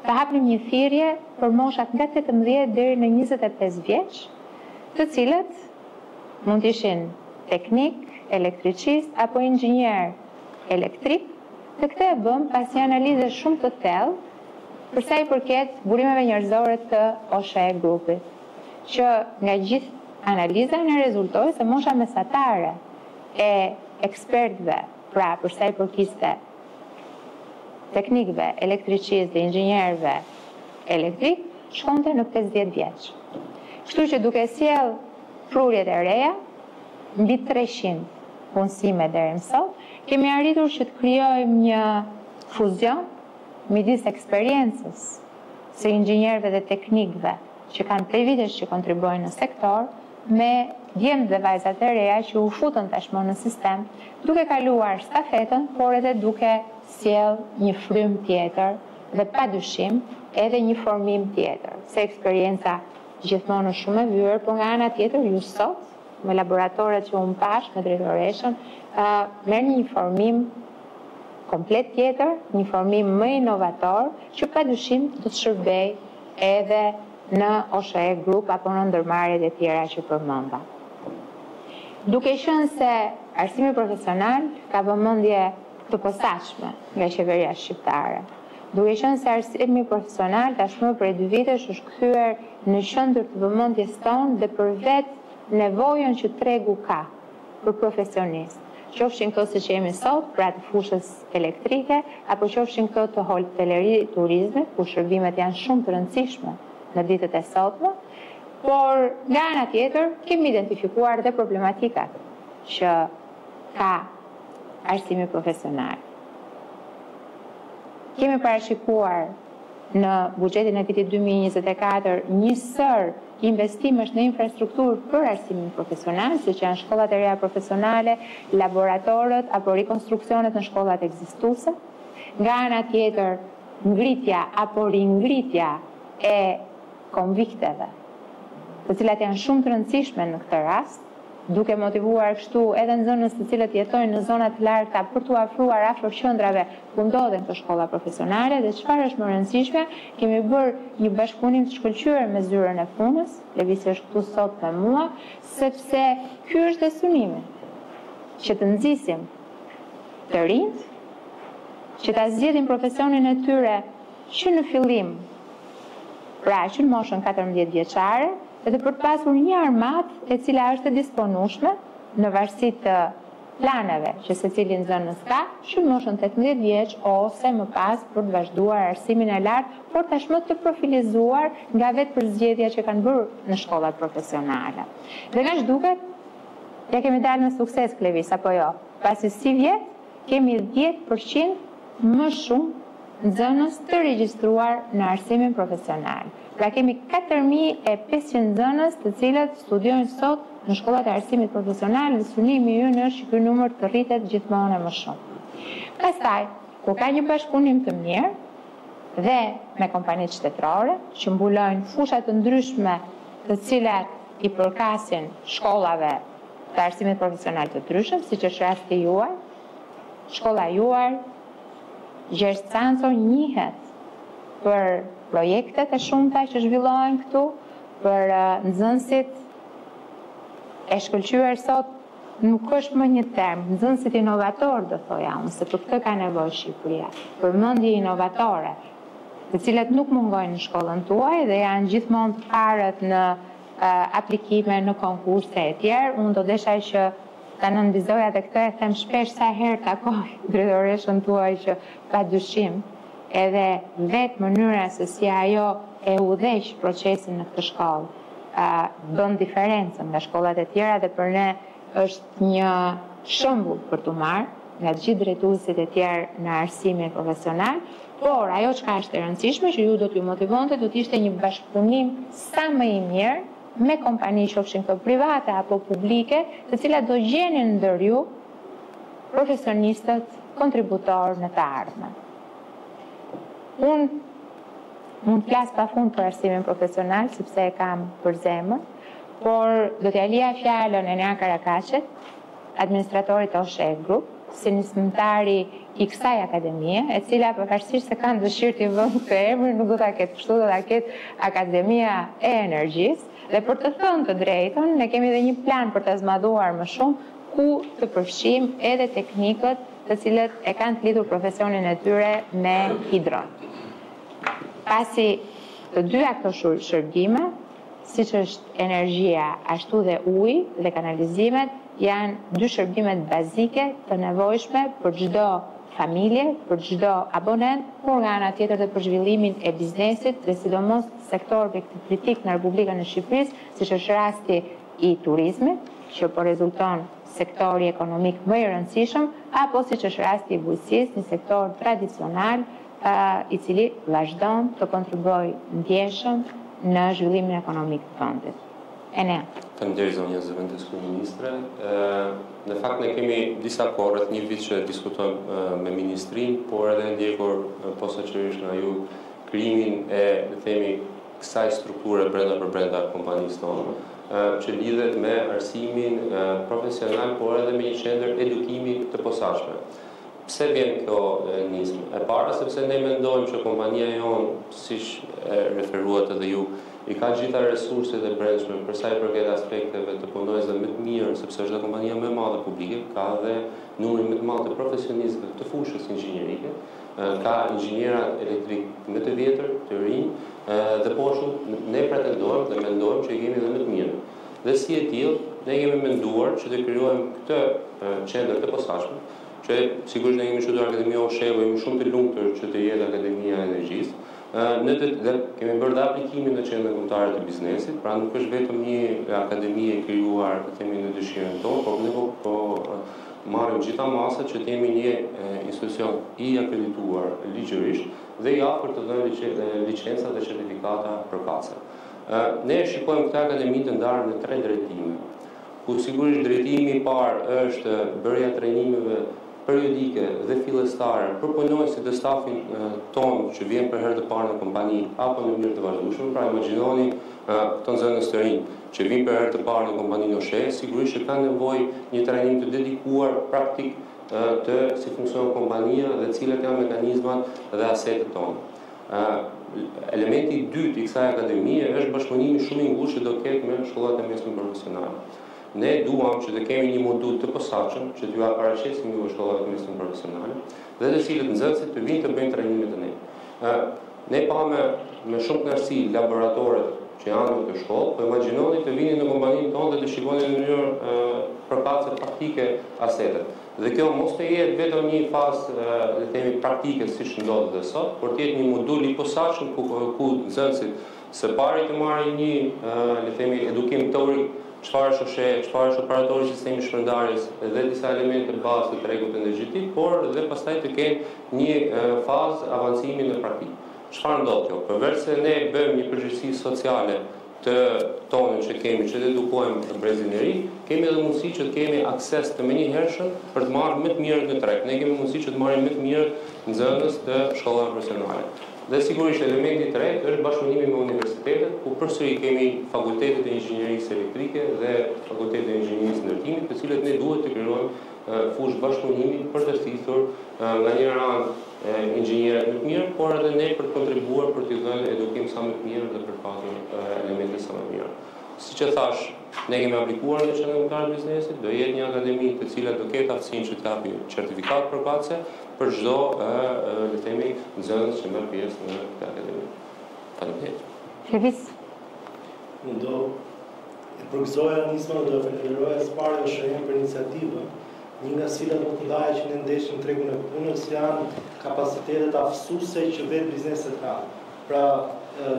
të hapnim një thirrje për moshat nga tetëmbëdhjetë deri në njëzet e pesë vjeç, të cilët mund të ishin teknikë, elektriçistë apo inxhinierë elektrikë, dhe këtë e bëmë pas një analize shumë të thellë, Për sa i përket burimeve njerëzore të OSHE grupit, që nga gjithë analiza na rezultoi se mosha mesatare e ekspertëve, pra për sa i përkiste teknikëve, elektriçistëve dhe inxhinierëve elektrikë, shkonte në pesëdhjetë vjeç. Kështu që duke sjellë prurjet e reja, mbi treqind punësime deri më sot, kemi arritur që të krijojmë një fuzion, Midis eksperiencës së inxhinierëve dhe teknikëve që kanë prej vitesh që kontribuojnë në sektor, me djemtë dhe vajzat e reja që u futën tashmë në sistem, duke kaluar stafetën por edhe duke sjellë një frymë tjetër dhe padyshim edhe një formim tjetër, se eksperienca gjithmonë është shumë e vyer, por nga ana tjetër ju sot me laboratoret që unë pashë me drejtoreshën, merrni një formim. komplet tjetër, një formim më inovator që padyshim do të shërbejë edhe në OSHE Group apo në ndërmarrjet e tjera që përmenda. Duke qenë se arsimi profesional ka vëmendje të posaçme nga qeveria shqiptare, duke qenë se arsimi profesional tashmë prej dy vitesh është kthyer në qendër të vëmendjes tonë dhe për vetë nevojën që tregu ka, për profesionistë, qofshin këto siç jemi sot, pra të fushës elektrike, apo qofshin këto të hoteleri-turizmit, ku shërbimet janë shumë të rëndësishme në ditët e sotme, por nga ana tjetër kemi identifikuar dhe problematikat që ka arsimi profesional. Kemi parashikuar në buxhetin e vitit dy mijë e njëzet e katër një sërë Investimesh në infrastrukturë për arsimin profesional, siç janë shkollat e reja profesionale, laboratorët apo rikonstruksionet në shkollat ekzistuese. Nga ana tjetër, ngritja apo ringritja e konvikteve, të cilat janë shumë të rëndësishme në këtë rast. duke motivuar kështu edhe nxënës të cilët jetojnë në zona të largëta për t'u afruar afër qendrave ku ndodhen këto shkolla profesionale dhe çfarë është më e rëndësishme, kemi bërë një bashkëpunim të shkëlqyer me Zyrën e Punës, Klevisi është këtu sot me mua, sepse ky është dhe synimi, që të nxisim të rinjtë që ta zgjedhin profesionin e tyre që në fillim, pra që në moshën katërmbëdhjetë vjeçare, dhe për të pasur një armatë e cila është e disponueshme në varësi të planeve që secili nxënës ka që në moshën tetëmbëdhjetë vjeç ose më pas për të vazhduar arsimin e lartë, por tashmë të profilizuar nga vetë përzgjedhja që kanë bërë në shkollat profesionale. Dhe nga ç'duket ia kemi dalë me sukses Klevis apo jo? Pasi sivjet kemi dhjetë për qind më shumë nxënës të regjistruar në arsimin profesional. Pra kemi katër mijë e pesëqind nxënës të cilët studiojnë sot në shkollat e arsimit profesional dhe synimi ynë është që ky numër të rritet gjithmonë e më shumë. Pastaj, kur ka një bashkëpunim të mirë dhe me kompanitë shtetërore, që mbulojnë fusha të ndryshme të cilat i përkasin shkollave të arsimit profesional të ndryshëm, siç është rasti juaj, shkolla juaj, Gjergj Canco njihet për projektet e shumta që zhvillohen këtu, për nxënësit e shkëlqyer sot nuk është më një term, nxënësit inovatorë, do thoja unë, se për këtë ka nevojë Shqipëria, për mendje inovatore, të cilat nuk mungojnë në shkollën tuaj dhe janë gjithmonë të parët në aplikime, në konkurse etj. Unë do desha që ta nënvizoja dhe këtë e them shpesh sa herë takoj drejtoreshën tuaj që pa dyshim edhe vetë mënyra se si ajo e udhëheq procesin në këtë shkollë bën diferencën nga shkollat e tjera dhe për ne është një shembull për t'u marrë nga të gjithë drejtuesit e tjerë në arsimin profesional por ajo çka është e rëndësishme që ju do t'ju motivonte do të ishte një bashkëpunim sa më i mirë me kompani qofshin këto private apo publike të cilat do gjenin ndër ju profesionistët kontributorë në të ardhmen. Unë mund të flas pafund për arsimin profesional sepse e kam për zemër, por do t'ia lija fjalën Enea Karakaçit, administratorit OSHEE Group, si nismëtari i kësaj akademie, e cila pavarësisht se kanë dëshirë t'i vënd këtë emër, nuk do ta ketë kështu, do ta ketë Akademia e Energjisë. Dhe për të thënë të drejtën, ne kemi dhe një plan për ta zmadhuar më shumë, ku të përfshijmë edhe teknikët të cilët e kanë të lidhur profesionin e tyre me hidron. Pasi të dyja këto shërbime, Siç është energjia, ashtu dhe uji dhe kanalizimet janë dy shërbimet bazike të nevojshme për çdo familje, për çdo abonent, por nga ana tjetër dhe për zhvillimin e biznesit dhe sidomos sektorëve kritikë në Republikën e Shqipërisë, siç është rasti i turizmit, që po rezulton sektori ekonomik më i rëndësishëm, apo siç është rasti i bujqësisë, një sektor tradicional, i cili vazhdon të kontribuojë ndjeshëm në zhvillimin ekonomik të vendit. Enea. Faleminderit zonja Zëvendës Kryeministre. Në fakt ne kemi disa kohë, rreth një vit që diskutojmë me ministrinë, por edhe ndjekur posaçërisht nga ju krijimin e, le të themi, kësaj strukture brenda për brenda kompanisë tonë, që lidhet me arsimin profesional, por edhe me një qendër edukimi të posaçme. Pse vjen kjo nismë? E para sepse ne mendojmë që kompania jonë, siç e referuat edhe ju, i ka të gjitha resurset e brendshme për sa i përket aspekteve të punonjësve më të mirë, sepse është dhe kompania më e madhe publike, ka dhe numrin më të madh të profesionistëve të fushës inxhinierike, ka inxhiniera elektrikë më të vjetër, të rinj, dhe po ashtu ne pretendojmë dhe mendojmë që i kemi dhe më të mirë. Dhe si e tillë, ne kemi menduar që të krijojmë këtë qendër të posaçme, Që, sigurisht ne kemi quajtur Akademia OSHEE, jemi shumë të lumtur që të jetë Akademia e Energjisë. Ë, në të, dhe kemi bërë dhe aplikimin në Qendrën Kombëtare të Biznesit, pra nuk është vetëm një akademi e krijuar, të themi, në dëshirën tonë, por ne po, po marrim gjitha masat që të jemi një institucion i akredituar ligjërisht dhe i aftë të japë licenca dhe certifikata përkatëse. Ë, ne shikojmë këtë akademi të ndarë në tre drejtime. ku sigurisht drejtimi i parë është bërja e trajnimeve periodike dhe fillestare për punonjësit dhe stafin tonë që vjen për herë të parë në kompani apo në mënyrë të vazhdueshme. Pra imagjinoni këto nxënës të rinj që vijnë për herë të parë në kompaninë OSHEE, sigurisht që kanë nevojë një trajnim të dedikuar praktik të si funksionon kompania dhe cilat janë mekanizmat dhe asetet tona. Elementi i dytë i kësaj akademie është bashkëpunimi shumë i ngushtë që do ketë me shkollat e mesme profesionale. Ne duam që të kemi një modul të posaçëm që t'jua paraqesim ju shkollat e mesme profesionale dhe të cilët nxënësit të vijnë të bëjnë trajnime te ne. Ne pamë me shumë kënaqësi laboratoret që janë në këtë shkollë, po imagjinoni të vini në kompaninë tonë dhe të shikoni në mënyrë përkatëse praktike asetet. Dhe kjo mos të jetë vetëm një fazë, le të themi, praktike, siç ndodh dhe sot, por të jetë një modul i posaçëm ku ku nxënësit së pari të marrin një, le të themi, edukim teorik çfarë është OSHEE, çfarë është operatori i sistemit shpërndarjes dhe disa elementë bazë të tregut energjetik, por dhe pastaj të kenë një fazë avancimi në praktikë. Çfarë ndodh kjo? Përveçse ne bëjmë një përgjegjësi sociale, të tonën që kemi që të edukojmë brezin e ri, kemi edhe mundësi që të kemi akses të menjëhershëm për të marrë më të mirët në treg. Ne kemi mundësi që të marrim më të mirët nxënës të shkollave profesionale. Dhe sigurisht elementi i tretë është bashkëpunimi me universitetet, ku përsëri kemi fakultetet e inxhinierisë elektrike dhe fakultetet e inxhinierisë ndërtimit, të cilët ne duhet të krijojmë fushë bashkëpunimi për të thithur nga njëra anë inxhinierët më të mirë, por edhe ne për të kontribuar për t'i dhënë edukim sa më të mirë dhe për të patur elemente sa më të mira. Siç e thashë, ne kemi aplikuar në Qendrën Kombëtare të Biznesit, do jetë një akademi e cila do ketë aftësinë që të japi certifikatë përkatëse për çdo, le të themi, nxënës që merr pjesë në këtë akademi. Faleminderit. Lëviz. Unë do E përgëzoja nismën dhe e falënderoja së pari OSHEE-në për iniciativën, një nga sfidat më të mëdha që ne ndeshim në tregun e punës janë kapacitetet aftësuese që vetë bizneset kanë. Pra,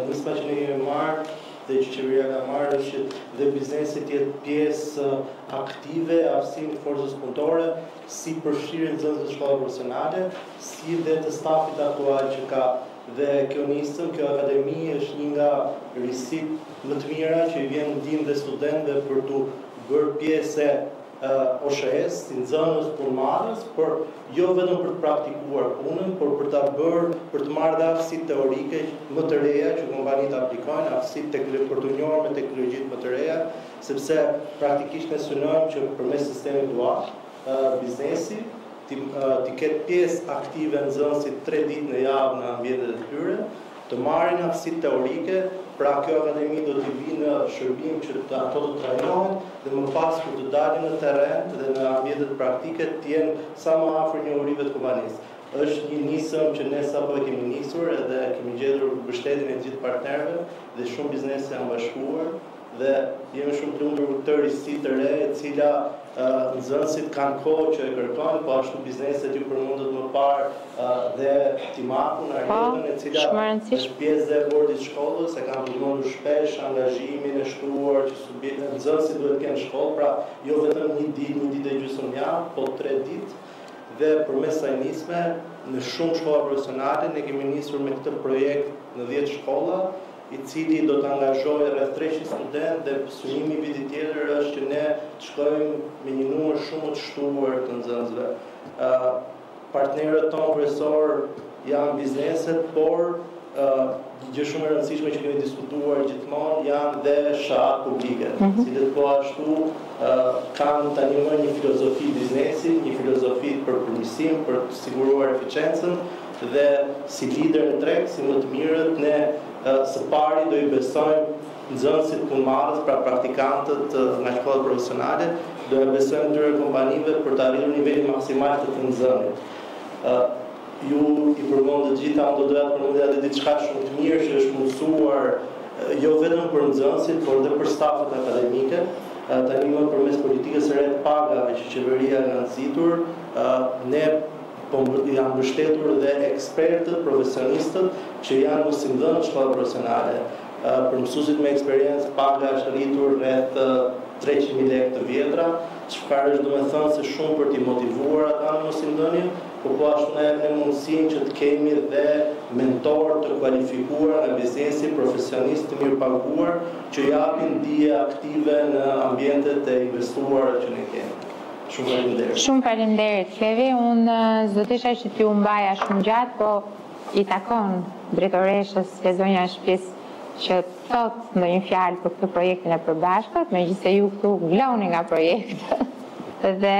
nisma që ne kemi marrë dhe që qeveria ka marrë është që vetë biznesi të jetë pjesë aktive e aftësimit të forcës punëtore, si përfshirje të nxënësve të shkollave profesionale, si dhe të stafit aktual që ka Dhe kjo nismë, kjo akademi është një nga risitë më të mira që i vjen në ndihmë dhe studentëve për t'u bërë pjesë e OSHEE-së si nxënës, punëmarrës, por jo vetëm për të praktikuar punën, por për ta bërë, për të marrë dhe aftësitë teorike më të reja që kompanitë aplikojnë, aftësitë teklo, për t'u njohur me teknologjitë më të reja, sepse praktikisht ne synojmë që përmes sistemit dual, biznesi t'i ketë pjesë aktive nxënësit tre ditë në javë në ambientet e tyre, të marrin aftësitë teorike, pra kjo akademi do t'i vijë në shërbim që ato të trajnohen dhe më pas kur të dalin në terren dhe në ambientet praktike të jenë sa më afër njohurive të kompanisë. Është një nisëm që ne sapo e kemi nisur edhe kemi gjetur mbështetjen e të gjithë partnerëve dhe shumë biznese janë bashkuar. Dhe jemi shumë të lumtur për këtë risi të re e cila nxënësit kanë kohë që e kërkojnë, po ashtu bizneset ju përmendët më parë dhe Timakun, Arjetën e cila është pjesë dhe e bordit të shkollës, e kanë përmendur shpesh angazhimin e shtuar që nxënësit duhet të kenë në shkollë, pra jo vetëm një ditë, një ditë e gjysmë në javë, po tre ditë. Dhe përmes kësaj nisme, në shumë shkolla profesionale ne kemi nisur me këtë projekt në dhjetë shkolla, i cili do të angazhojë rreth treqind studentë dhe synimi i vitit tjetër është që ne të shkojmë me një numër shumë më të shtuar të nxënësve. Partnerët tonë kryesorë janë bizneset, por një gjë shumë e rëndësishme që kemi diskutuar gjithmonë janë dhe SHA-të publike, të cilët po ashtu kanë tanimë një filozofi biznesi, një filozofi për përmirësim, për të siguruar efiçencën, Dhe si lider në treg, si më të mirët, ne së pari do i besojmë nxënësit punëmarrës, pra praktikantët nga shkollat profesionale, do ia besojmë këtyre kompanive për të arritur nivelin maksimal të të nxënit. Ju i përmendët të gjitha, unë do doja të përmendja edhe diçka shumë të mirë që është mundësuar jo vetëm për nxënësit, por edhe për stafet akademike, tanimë përmes politikës së re të pagave që qeveria ka nxitur, ne po janë mbështetur dhe ekspertët, profesionistët që janë mësimdhënës në shkollat profesionale. Për mësuesit me eksperiencë paga është rritur rreth treqind mijë lekë të vjetra, çka është domethënëse shumë për t'i motivuar ata në mësimdhënie, po po ashtu na jep ne mundësinë që të kemi dhe mentorë të kualifikuar nga biznesi, profesionistë të mirëpaguar që japin dije aktive në ambientet e investuara që ne kemi. Shumë faleminderit. Shumë faleminderit Xhevi, unë s'do të isha që t'ju mbaja shumë gjatë, po i takon drejtoreshës se zonja e shtëpisë që të thotë ndonjë fjalë për këtë projektin e përbashkët, megjithëse ju këtu gëloni nga projektet dhe